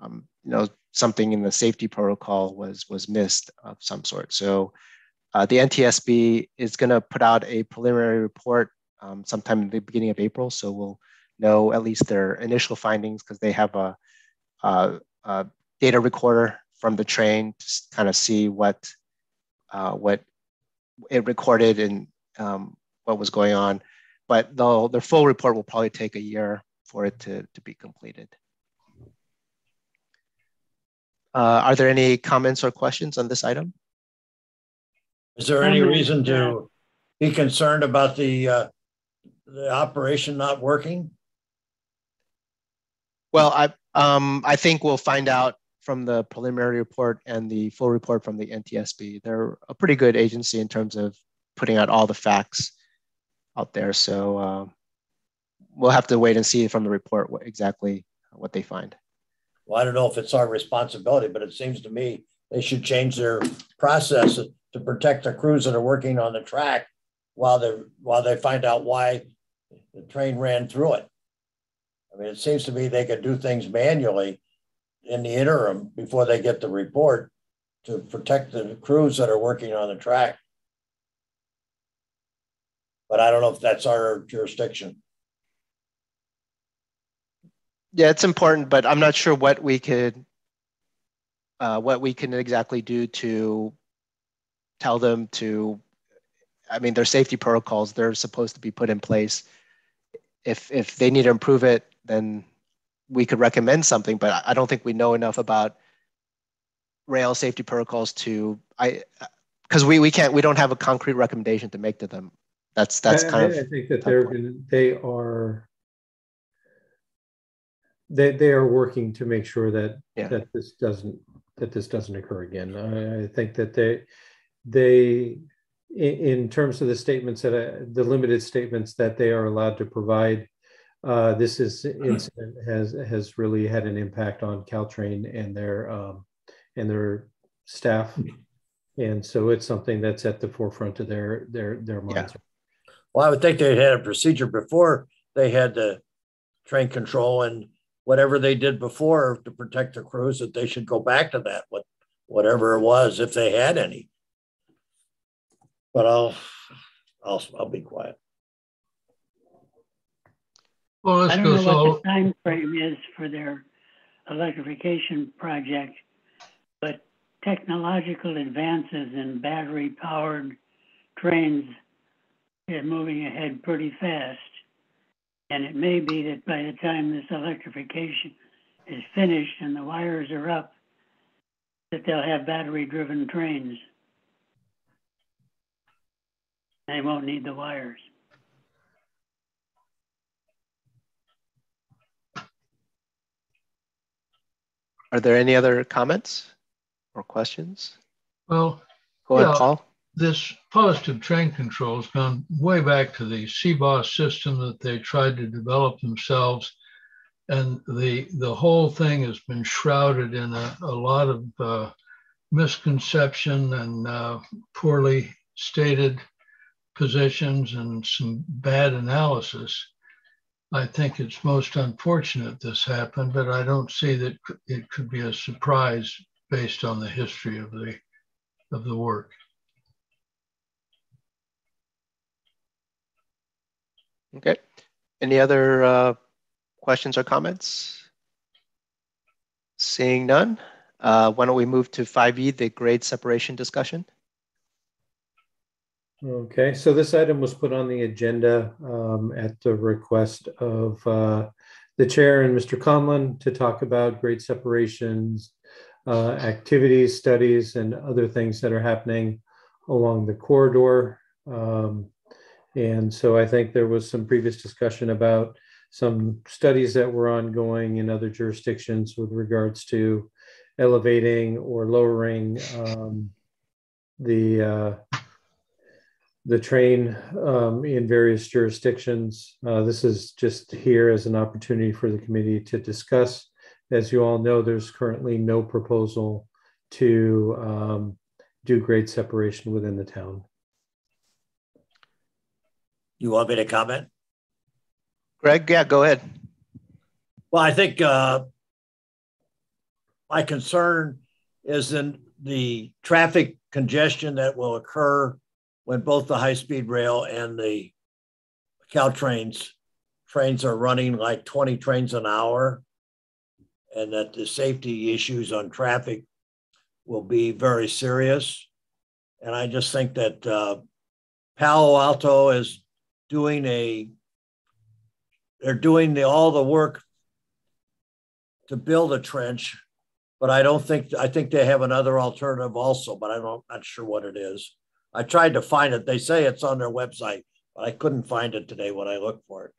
um, you know something in the safety protocol was was missed of some sort. So uh, the ntsb is going to put out a preliminary report um, sometime in the beginning of april. So we'll know at least their initial findings because they have a, a, a, data recorder from the train to kind of see what uh, what it recorded and um, what was going on but the, their full report will probably take a year for it to, to be completed. Uh, are there any comments or questions on this item? Is there any reason to be concerned about the uh, the operation not working? Well, I um, I think we'll find out from the preliminary report and the full report from the NTSB. They're a pretty good agency in terms of putting out all the facts out there. So uh, we'll have to wait and see from the report what exactly what they find. Well, I don't know if it's our responsibility, but it seems to me they should change their process to protect the crews that are working on the track while they while they find out why the train ran through it. I mean, it seems to me they could do things manually in the interim before they get the report to protect the crews that are working on the track. But I don't know if that's our jurisdiction. Yeah, it's important, but I'm not sure what we could, uh, what we can exactly do to tell them to. I mean, their safety protocols they're supposed to be put in place. If if they need to improve it, then we could recommend something. But I don't think we know enough about rail safety protocols to I because we we can't we don't have a concrete recommendation to make to them. That's that's kind I, of. I think that they're gonna, they are they they are working to make sure that Yeah. that this doesn't that this doesn't occur again. I, I think that they they in, in terms of the statements that I, the limited statements that they are allowed to provide. Uh, this is [CLEARS THROAT] incident has has really had an impact on Caltrain and their um, and their staff, and so it's something that's at the forefront of their their their minds. Well, I would think they had a procedure before they had the train control and whatever they did before to protect the crews that they should go back to that, what whatever it was, if they had any. But I'll I'll I'll be quiet. Well, I don't know goes what the time frame is for their electrification project, but technological advances in battery powered trains is moving ahead pretty fast. And it may be that by the time this electrification is finished and the wires are up, that they'll have battery driven trains. They won't need the wires. Are there any other comments or questions? well, Go ahead, Yeah. Paul. this positive train control has gone way back to the CBOSS system that they tried to develop themselves. And the, the whole thing has been shrouded in a, a lot of uh, misconception and uh, poorly stated positions and some bad analysis. I think it's most unfortunate this happened, but I don't see that it could be a surprise based on the history of the of the work. Okay. Any other uh, questions or comments? Seeing none, uh, why don't we move to 5E, the grade separation discussion? Okay, so this item was put on the agenda um, at the request of uh, the chair and Mr. Conlon to talk about grade separations, uh, activities, studies, and other things that are happening along the corridor. Um, and so I think there was some previous discussion about some studies that were ongoing in other jurisdictions with regards to elevating or lowering um, the uh, the train um, in various jurisdictions. Uh, this is just here as an opportunity for the committee to discuss. As you all know, there's currently no proposal to um, do grade separation within the town. You want me to comment? Greg, yeah, go ahead. Well, I think uh, my concern is in the traffic congestion that will occur when both the high-speed rail and the Caltrains trains are running like 20 trains an hour, and that the safety issues on traffic will be very serious. And I just think that uh, Palo Alto is doing a they're doing the, all the work to build a trench, but I don't think I think they have another alternative also, but I don't not sure what it is. I tried to find it. They say it's on their website, but I couldn't find it today when I looked for it.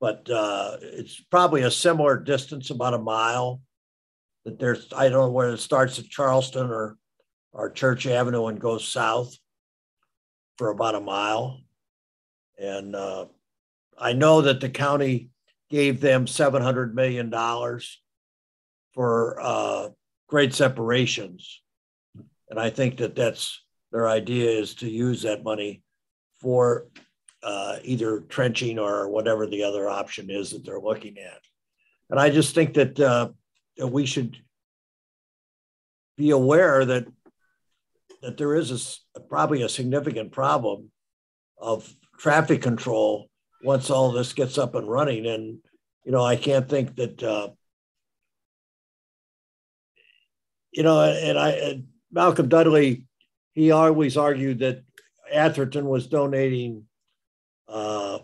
But uh, it's probably a similar distance, about a mile. That there's I don't know where it starts at Charleston or or Church Avenue and goes south. for about a mile. And uh, I know that the county gave them $700 million for uh, grade separations. And I think that that's their idea is to use that money for uh, either trenching or whatever the other option is that they're looking at. And I just think that, uh, that we should be aware that that there is a, probably a significant problem of traffic control once all this gets up and running. And you know, I can't think that uh, you know, and I and Malcolm Dudley, he always argued that Atherton was donating uh,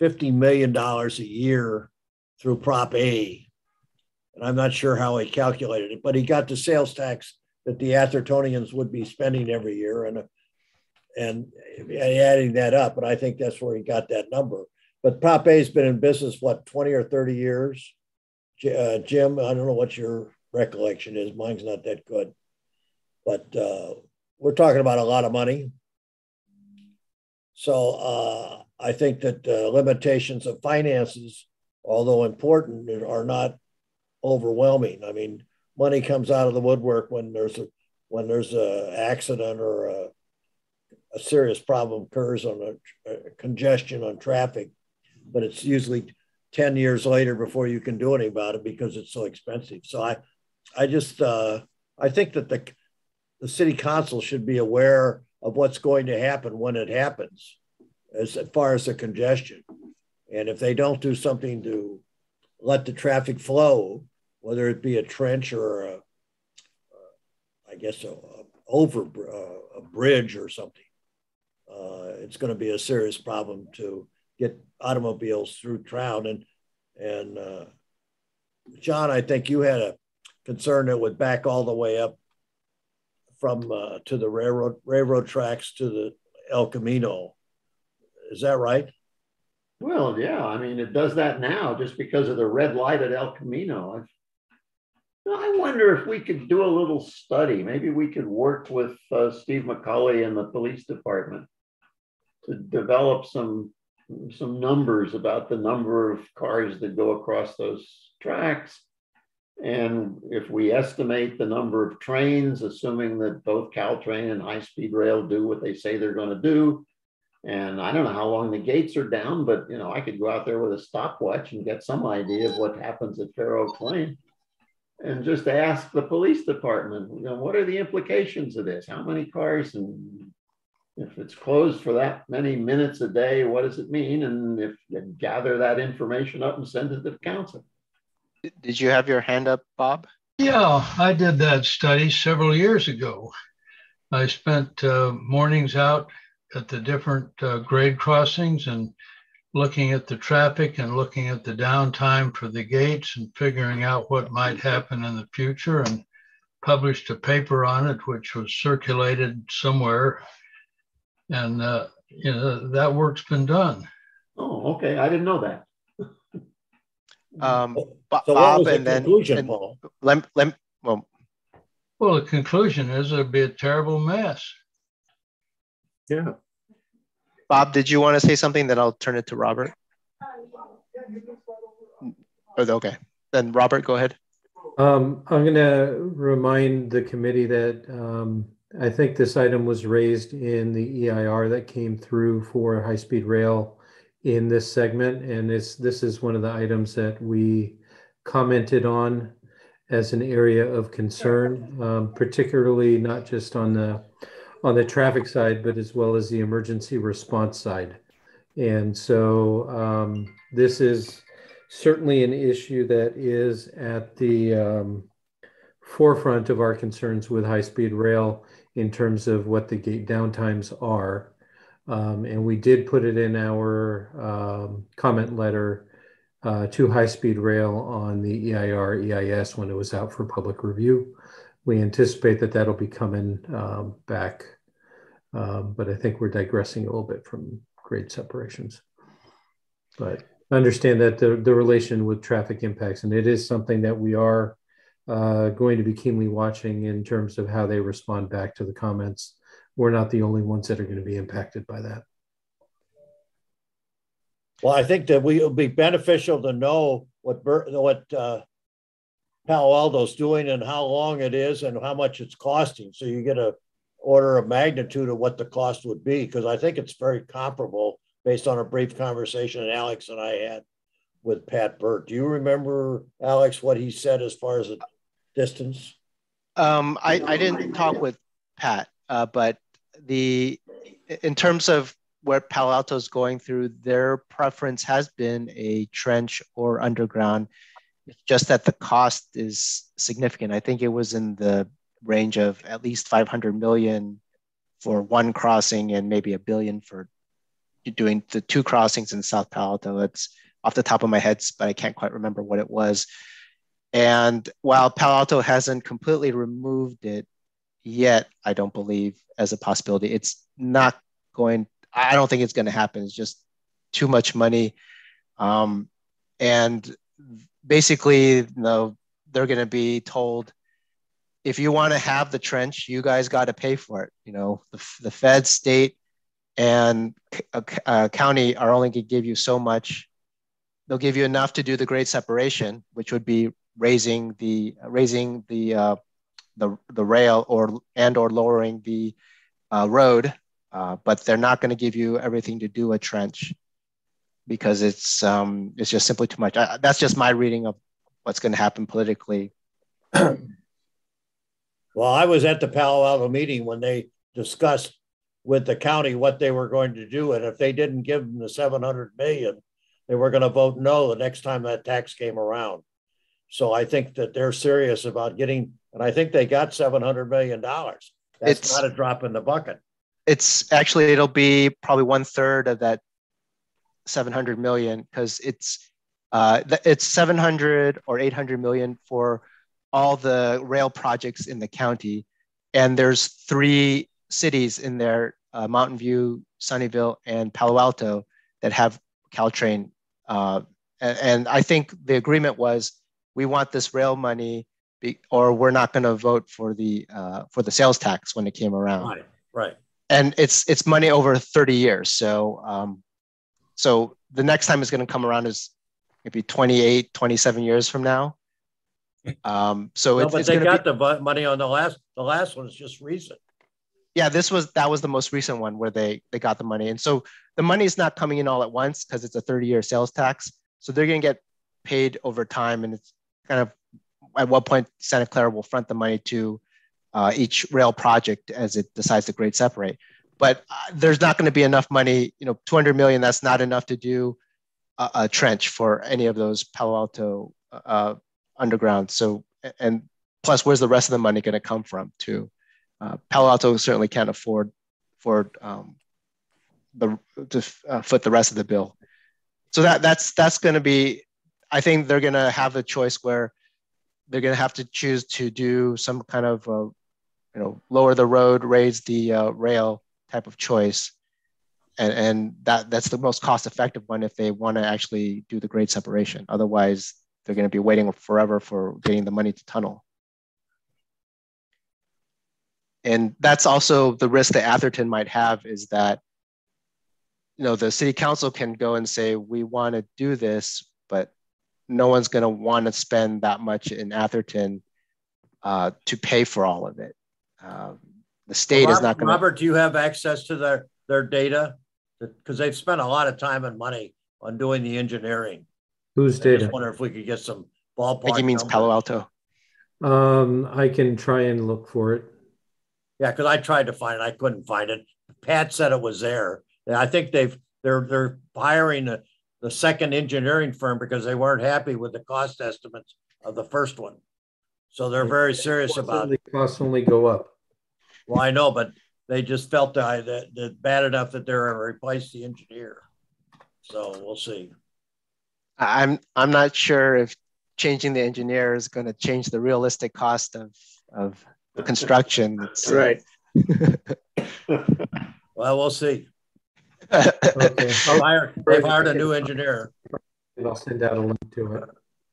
$50 million a year through Prop A. And I'm not sure how he calculated it, but he got the sales tax that the Athertonians would be spending every year and, and, adding that up. And I think that's where he got that number. But Prop A has been in business, what, 20 or 30 years? Uh, Jim, I don't know what your recollection is. Mine's not that good. But uh, we're talking about a lot of money. So uh, I think that uh, limitations of finances, although important, are not overwhelming. I mean, money comes out of the woodwork when there's a when there's a accident or a, a serious problem occurs on a, a, congestion on traffic, but it's usually 10 years later before you can do anything about it because it's so expensive. So I, I just, uh, I think that the, the city council should be aware of what's going to happen when it happens as far as the congestion. And if they don't do something to let the traffic flow, whether it be a trench or a, I guess, a, a over uh, a bridge or something, uh, it's going to be a serious problem to get automobiles through town. And and uh, John, I think you had a concern that would back all the way up from uh, to the railroad railroad tracks to the El Camino. Is that right? Well, yeah. I mean, it does that now just because of the red light at El Camino. I wonder if we could do a little study. Maybe we could work with uh, Steve McCulley and the police department to develop some some numbers about the number of cars that go across those tracks and if we estimate the number of trains, assuming that both Caltrain and high speed rail do what they say they're going to do, and I don't know how long the gates are down, but you know, I could go out there with a stopwatch and get some idea of what happens at Fair Oaks Lane. And just ask the police department, you know, what are the implications of this? How many cars and if it's closed for that many minutes a day, what does it mean? And if you gather that information up and send it to the council. Did you have your hand up, Bob? Yeah, I did that study several years ago. I spent uh, mornings out at the different uh, grade crossings and looking at the traffic and looking at the downtime for the gates and figuring out what might happen in the future and published a paper on it, which was circulated somewhere. And, uh, you know, that work's been done. Oh, okay. I didn't know that. [LAUGHS] Um, so Bob, and then and Paul? Lem, lem, well, well, the conclusion is it'd be a terrible mess. Yeah. Bob, did you want to say something? Then I'll turn it to Robert. Oh, okay. Then Robert, go ahead. Um, I'm going to remind the committee that um, I think this item was raised in the EIR that came through for high-speed rail in this segment, and it's this is one of the items that we commented on as an area of concern, um, particularly not just on the on the traffic side, but as well as the emergency response side. And so um, this is certainly an issue that is at the um, forefront of our concerns with high-speed rail in terms of what the gate downtimes are. Um, and we did put it in our um, comment letter uh, to high speed rail on the EIR EIS when it was out for public review. We anticipate that that'll be coming um, back, um, but I think we're digressing a little bit from grade separations. But understand that the, the relation with traffic impacts, and it is something that we are uh, going to be keenly watching in terms of how they respond back to the comments we're not the only ones that are going to be impacted by that. Well, I think that we it'll be beneficial to know what what uh, Palo Alto's doing and how long it is and how much it's costing, so you get a order of magnitude of what the cost would be. Because I think it's very comparable based on a brief conversation that Alex and I had with Pat Burt. Do you remember Alex what he said as far as the distance? Um, I, I didn't talk with Pat, uh, but the in terms of where Palo Alto is going through, their preference has been a trench or underground. It's just that the cost is significant. I think it was in the range of at least 500 million for one crossing and maybe a billion for doing the two crossings in South Palo Alto. It's off the top of my head, but I can't quite remember what it was. And while Palo Alto hasn't completely removed it yet, I don't believe as a possibility. It's not going I don't think it's going to happen. It's just too much money. Um, and basically, you know, they're going to be told, if you want to have the trench, you guys got to pay for it. You know, the, the Fed, state, and uh, uh, county are only going to give you so much. They'll give you enough to do the grade separation, which would be raising the raising the uh, the the rail or and or lowering the uh, road uh, but they're not going to give you everything to do a trench because it's um, it's just simply too much. I, that's just my reading of what's going to happen politically. [CLEARS THROAT] well, I was at the Palo Alto meeting when they discussed with the county what they were going to do, and if they didn't give them the seven hundred million, they were going to vote no the next time that tax came around. So I think that they're serious about getting, and I think they got seven hundred million dollars. That's it's, not a drop in the bucket it's actually it'll be probably one third of that 700 million because it's uh, it's 700 or 800 million for all the rail projects in the county and there's three cities in there uh, mountain view sunnyvale and palo alto that have caltrain uh, and, and, i think the agreement was we want this rail money be, or we're not going to vote for the uh, for the sales tax when it came around right right and it's it's money over 30 years. So um, so the next time it's going to come around is maybe 28, 27 years from now. [LAUGHS] Um, so no, it's, but it's they got be, the money on the last. The last one is just recent. Yeah, this was that was the most recent one where they they got the money, and so the money is not coming in all at once because it's a 30 year sales tax. So they're going to get paid over time, and it's kind of at what point Santa Clara will front the money to uh, each rail project as it decides to grade separate. But uh, there's not going to be enough money, you know, 200 million, that's not enough to do a, a trench for any of those Palo Alto uh, underground. So, and plus, where's the rest of the money going to come from too? Uh, Palo Alto certainly can't afford for um, the to uh, foot the rest of the bill. So that that's that's going to be. I think they're going to have a choice where they're going to have to choose to do some kind of uh, you know lower the road raise the uh, rail type of choice. And, and that that's the most cost effective one if they want to actually do the grade separation. Otherwise they're going to be waiting forever for getting the money to tunnel. And that's also the risk that atherton might have is that you know the city council can go and say we want to do this no one's going to want to spend that much in atherton uh, to pay for all of it um, the state well, is not going to. Robert, do you have access to their their data? Because they've spent a lot of time and money on doing the engineering. Whose data? I just wonder if we could get some ballpark. I think he means numbers. Palo Alto. Um, I can try and look for it. Yeah, because I tried to find it, I couldn't find it. Pat said it was there. And I think they've they're they're hiring the, the second engineering firm because they weren't happy with the cost estimates of the first one. So they're very serious about it. The costs only go up. Well, I know, but they just felt that, that, that bad enough that they're going to replace the engineer. So we'll see. I'm I'm not sure if changing the engineer is going to change the realistic cost of of [LAUGHS] construction. That's right. [LAUGHS] well, we'll see. Okay. Hired, they've hired a new engineer. and I'll send out a link to it.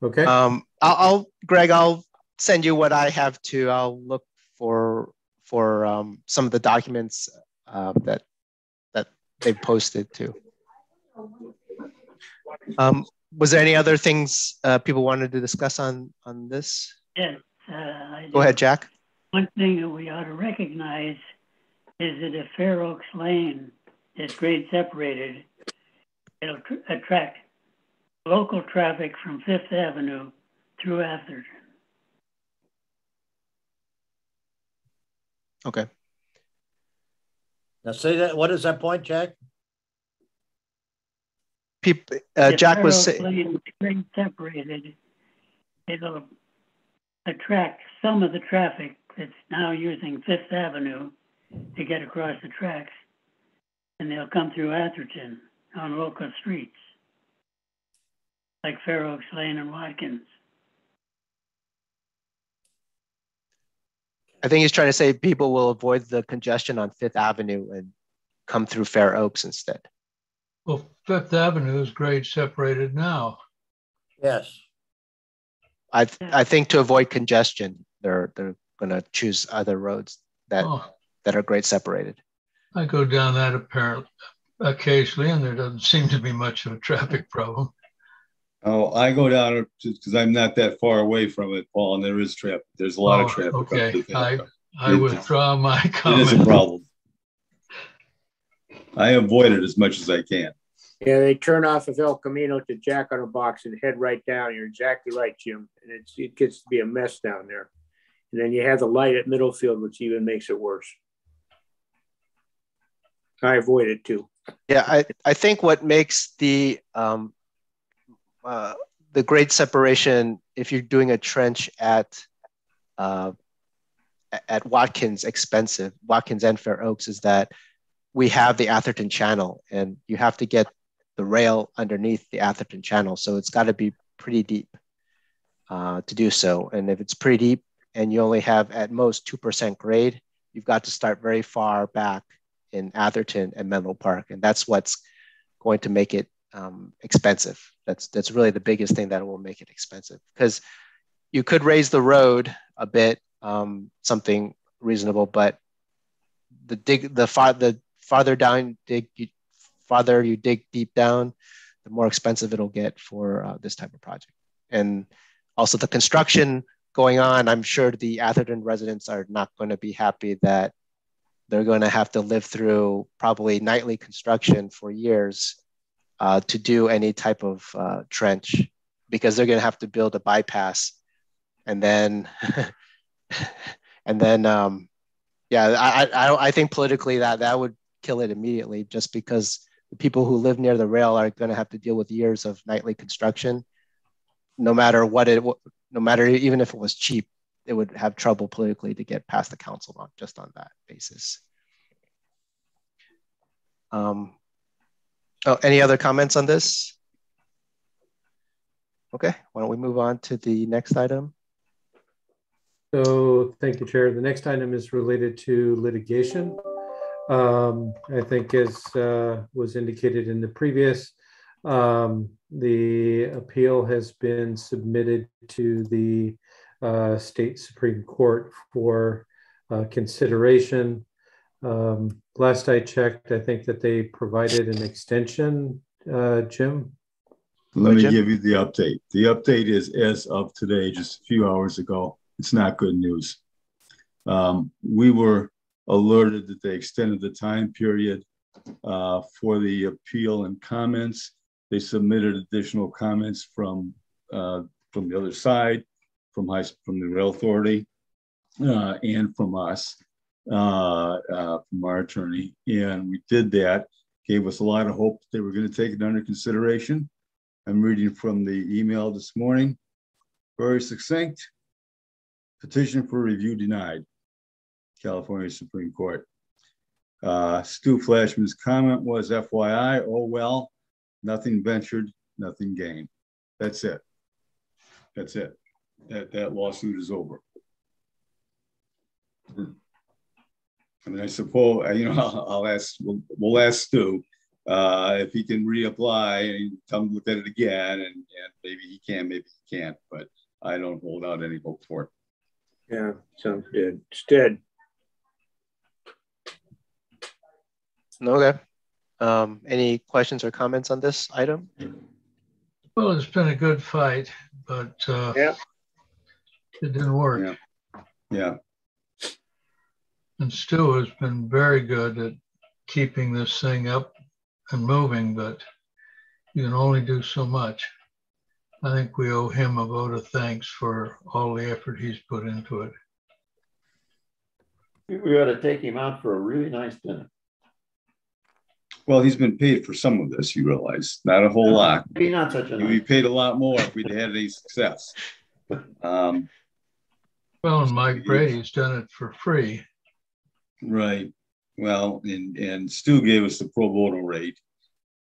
Okay. Um, I'll, I'll Greg, I'll send you what I have to. I'll look for for um, some of the documents uh, that that they've posted too. Um, was there any other things uh, people wanted to discuss on on this? Yes. Uh, Go ahead, Jack. One thing that we ought to recognize is that if Fair Oaks Lane is grade separated, it'll attract local traffic from Fifth Avenue through Atherton. Okay. Now say that. What is that point, Jack? People, uh, Jack was saying. Grade separated, it'll attract some of the traffic that's now using Fifth Avenue to get across the tracks, and they'll come through Atherton on local streets, like Fair Oaks Lane and Watkins. I think he's trying to say people will avoid the congestion on Fifth Avenue and come through Fair Oaks instead. Well, Fifth Avenue is grade separated now. Yes. I th- I think to avoid congestion, they're they're going to choose other roads that oh. that are grade separated. I go down that apparently occasionally, and there doesn't seem to be much of a traffic problem. Oh, I go down because I'm not that far away from it, Paul, and there is traffic. There's a lot oh, of traffic. Okay, I I it, withdraw my comment. It is a problem. I avoid it as much as I can. Yeah, they turn off of El Camino to Jack in the Box and head right down. You're exactly right, Jim. And it's, it gets to be a mess down there. And then you have the light at Middlefield, which even makes it worse. I avoid it too. Yeah, I, I think what makes the um, uh, the grade separation, if you're doing a trench at uh, at Watkins expensive, Watkins and Fair Oaks, is that we have the Atherton channel and you have to get the rail underneath the Atherton channel. So it's got to be pretty deep uh, to do so. And if it's pretty deep and you only have at most 2% grade, you've got to start very far back in Atherton and Menlo Park. And that's what's going to make it um, expensive. That's, that's really the biggest thing that will make it expensive because you could raise the road a bit, um, something reasonable, but the dig, the far, the farther down dig, you, farther you dig deep down, the more expensive it'll get for uh, this type of project. And also the construction going on, I'm sure the Atherton residents are not going to be happy that they're going to have to live through probably nightly construction for years uh, to do any type of uh, trench because they're going to have to build a bypass and then [LAUGHS] and then um, yeah I, I, I think politically that that would kill it immediately just because the people who live near the rail are going to have to deal with years of nightly construction. No matter what it no matter even if it was cheap it would have trouble politically to get past the council on just on that basis. Um, oh, any other comments on this? Okay why don't we move on to the next item? So thank you chair. The next item is related to litigation. Um, I think as uh, was indicated in the previous, um, the appeal has been submitted to the uh, state Supreme Court for uh, consideration. Um, last I checked, I think that they provided an extension, uh, Jim. Let me give you the update. The update is as of today, just a few hours ago. It's not good news. Um, we were alerted that they extended the time period uh, for the appeal and comments. They submitted additional comments from uh, from the other side, from from the rail authority, uh, and from us, uh, uh, from our attorney, and we did that. Gave us a lot of hope that they were going to take it under consideration. I'm reading from the email this morning. Very succinct. Petition for review denied. California Supreme Court. Uh, Stu Flashman's comment was FYI, oh well, nothing ventured, nothing gained. That's it. That's it. That, that lawsuit is over. I mean, I suppose, you know, I'll, [LAUGHS] I'll ask, we'll, we'll, ask Stu uh, if he can reapply and come look at it again. And, and maybe he can, maybe he can't, but I don't hold out any hope for it. Yeah, sounds good. It's dead. Okay. Um, any questions or comments on this item? Well, it's been a good fight, but uh, Yeah. It didn't work. Yeah. Yeah, And Stu has been very good at keeping this thing up and moving, but you can only do so much. I think we owe him a vote of thanks for all the effort he's put into it. We ought to take him out for a really nice dinner. well, he's been paid for some of this, you realize, not a whole lot. Maybe not such a He'd be paid a lot more if we'd had any success. [LAUGHS] Um, Well, and Mike Brady's done it for free. Right. Well, and, and Stu gave us the pro bono rate.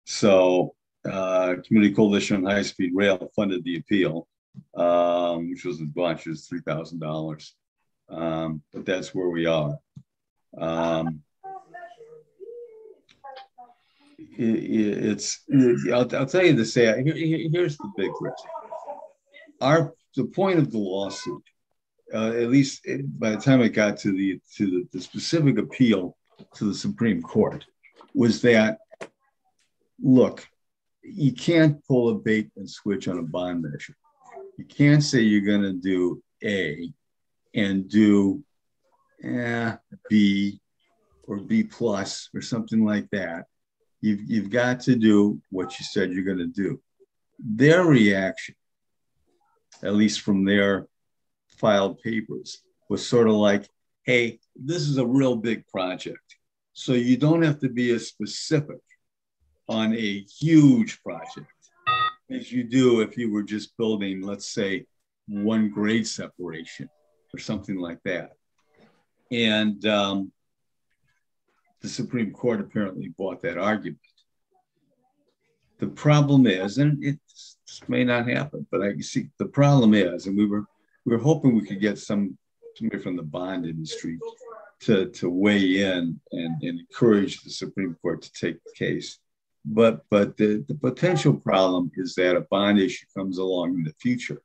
So, uh, Community Coalition on High Speed Rail funded the appeal, um, which was a bunch, it was three thousand dollars. Um, but that's where we are. Um, i- i- it's, I'll, I'll tell you here, here- here's the big risk. Our, the point of the lawsuit uh, at least it- by the time it got to the to the, the specific appeal to the Supreme Court, was that look, you can't pull a bait and switch on a bond measure. You can't say you're going to do A and do eh, B or B plus or something like that. You've, you've got to do what you said you're going to do. Their reaction, at least from their filed papers was sort of like, hey, this is a real big project. So you don't have to be as specific on a huge project as you do if you were just building, let's say, one grade separation or something like that. And um, the Supreme Court apparently bought that argument. The problem is, and it may not happen, but I see the problem is, and we were we were hoping we could get some somebody from the bond industry to, to weigh in and, and encourage the Supreme Court to take the case. But but the, the potential problem is that a bond issue comes along in the future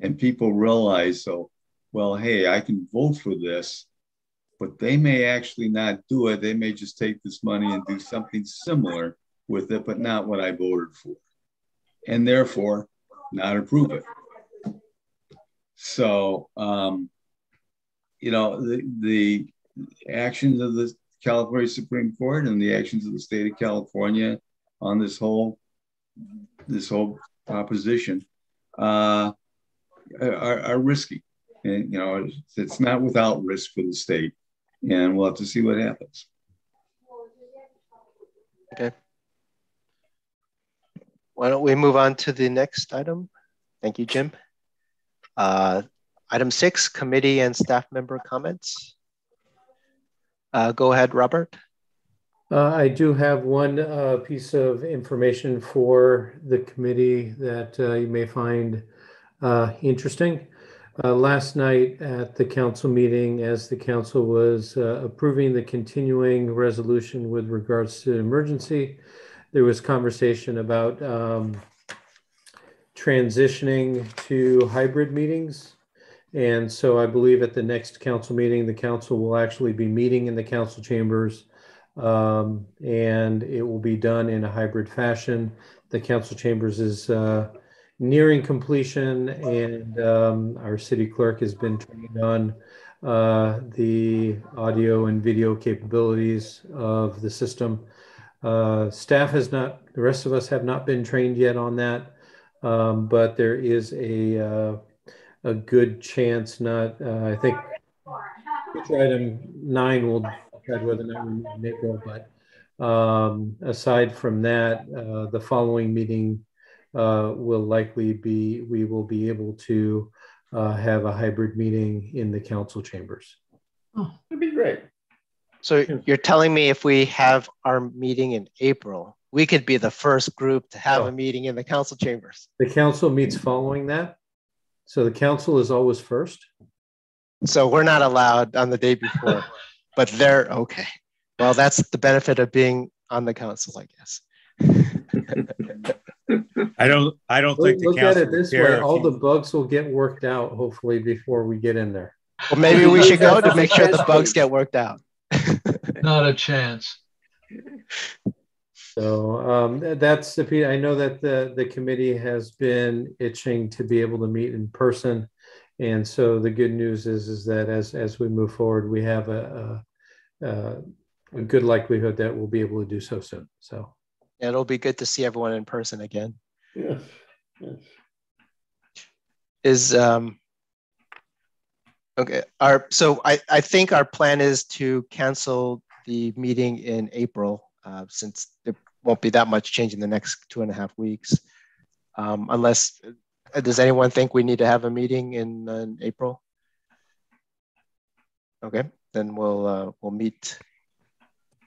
and people realize so well hey I can vote for this but they may actually not do it. They may just take this money and do something similar with it but not what I voted for. And therefore not approve it so, um, you know, the, the actions of the California Supreme Court and the actions of the state of California on this whole this whole proposition uh, are, are risky. And you know, it's, it's not without risk for the state, and we'll have to see what happens. Okay. Why don't we move on to the next item? Thank you, Jim. Uh, item six, committee and staff member comments. Uh, go ahead, Robert. Uh, I do have one uh, piece of information for the committee that uh, you may find uh, interesting. Uh, last night at the council meeting, as the council was uh, approving the continuing resolution with regards to emergency, there was conversation about um, transitioning to hybrid meetings. And so I believe at the next council meeting, the council will actually be meeting in the council chambers um, and it will be done in a hybrid fashion. The council chambers is uh, nearing completion, and um, our city clerk has been trained on uh, the audio and video capabilities of the system. Uh, staff has not, the rest of us have not been trained yet on that, um, but there is a uh, a good chance. Not, uh, I think. Future item nine will decide whether or not we meet in April, but um, aside from that, uh, the following meeting uh, will likely be, we will be able to uh, have a hybrid meeting in the council chambers. That'd be great. So you're telling me if we have our meeting in April, we could be the first group to have Oh. a meeting in the council chambers. The council meets following that. So the council is always first. So we're not allowed on the day before, [LAUGHS] but they're okay. Well, that's the benefit of being on the council, I guess. [LAUGHS] I don't, I don't Look think the look at it this way, care. all you- the bugs will get worked out hopefully before we get in there. Well, maybe we should go to make sure the bugs get worked out. Not a chance. So um, that's the, pe- I know that the, the committee has been itching to be able to meet in person. And so the good news is, is that as, as we move forward, we have a, a, a- a good likelihood that we'll be able to do so soon. So, It'll be good to see everyone in person again. Yes, yes. Is um okay. Our so I I think our plan is to cancel the meeting in April uh, since there won't be that much change in the next two and a half weeks. Um, unless does anyone think we need to have a meeting in, uh, in April? Okay, then we'll uh, we'll meet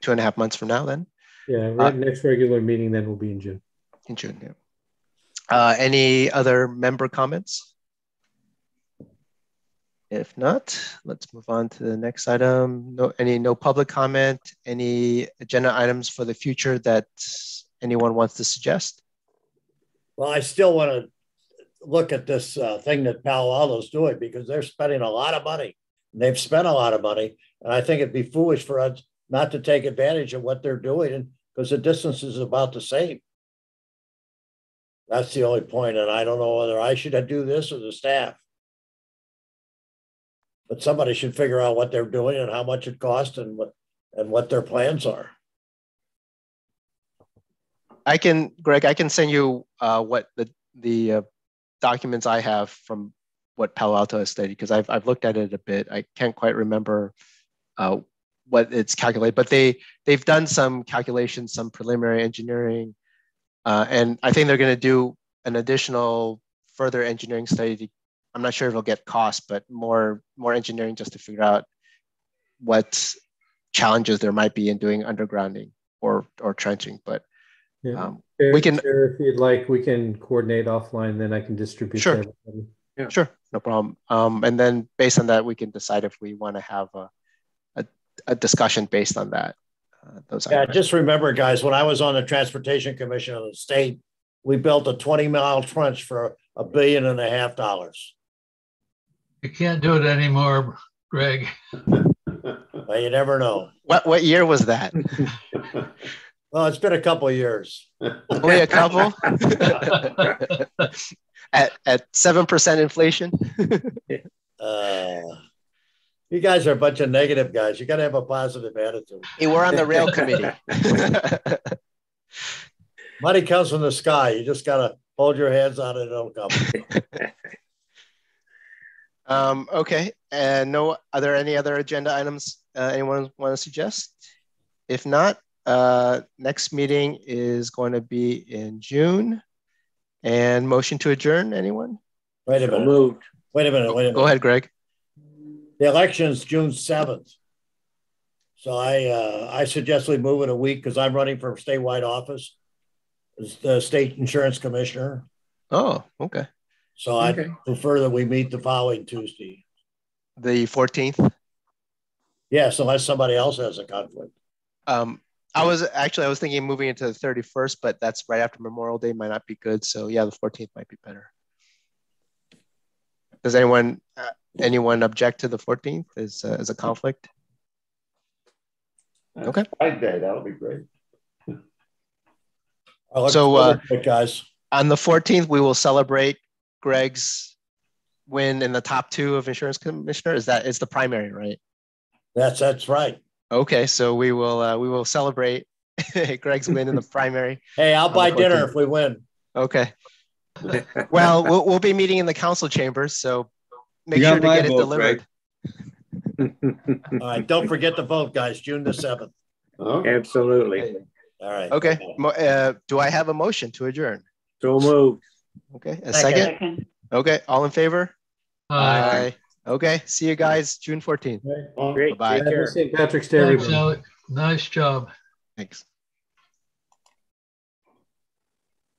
two and a half months from now. Then yeah, Uh, next regular meeting then will be in June. in June. Yeah. Uh, any other member comments? If not, let's move on to the next item. No, any no public comment, any agenda items for the future that anyone wants to suggest? Well, I still want to look at this uh, thing that Palo Alto's doing because they're spending a lot of money. They've spent a lot of money, and I think it'd be foolish for us not to take advantage of what they're doing because the distance is about the same. That's the only point, and I don't know whether I should do this or the staff. But somebody should figure out what they're doing and how much it costs and what and what their plans are. I can, Greg, I can send you uh, what the the uh, documents I have from what Palo Alto has studied because I've I've looked at it a bit. I can't quite remember uh, what it's calculated, but they they've done some calculations, some preliminary engineering, uh, and I think they're going to do an additional further engineering study. To, I'm not sure if it'll get cost, but more more engineering just to figure out what challenges there might be in doing undergrounding or or trenching. But Yeah. um, Chair- we can- Chair, if you'd like, we can coordinate offline, then I can distribute. Sure. everybody. Sure, no problem. Um, and then based on that, we can decide if we want to have a, a, a discussion based on that. Uh, those Yeah, items. just remember, guys, when I was on the Transportation Commission of the state, we built a 20 mile trench for a billion and a half dollars. You can't do it anymore, Greg. [LAUGHS] Well, you never know. What what year was that? [LAUGHS] Well, it's been a couple of years. Only a couple. [LAUGHS] at at seven percent inflation. Uh, you guys are a bunch of negative guys. You got to have a positive attitude. Hey, we're on the rail committee. Money comes from the sky. You just got to hold your hands on it. It'll come. Um, okay, and no, are there any other agenda items uh, anyone want to suggest? If not, uh, next meeting is going to be in June. And motion to adjourn, anyone? Wait a minute. moved. Wait a minute. Wait a minute. Go ahead, Greg. The election's June seventh. So I uh, I suggest we move it a week because I'm running for statewide office as the state insurance commissioner. Oh, okay. So I Okay. prefer that we meet the following Tuesday. The 14th. Yes, unless somebody else has a conflict. Um, I was actually I was thinking moving into the 31st, but that's right after Memorial Day might not be good. So yeah, the 14th might be better. Does anyone uh, anyone object to the 14th as uh, as a conflict? Okay. Flag Day, that'll be great. [LAUGHS] I look So, forward to it, guys. On the 14th, we will celebrate Greg's win in the top two of insurance commissioner. Is that is the primary, right? That's that's right. Okay, so we will uh, we will celebrate [LAUGHS] Greg's win in the [LAUGHS] primary. Hey, I'll buy dinner if we win. Okay. [LAUGHS] Well, we'll we'll be meeting in the council chambers, so make sure to my get it vote, delivered. All right, don't forget to vote, guys. June the seventh. Okay. Absolutely. All right. Okay. Uh, do I have a motion to adjourn? So moved. Okay. A Second. second? Second. Okay. All in favor? Aye. Okay. See you guys June 14th. Great. Bye-bye. Take St. Patrick's Day, Thanks, everybody. Alec. Nice job. Thanks.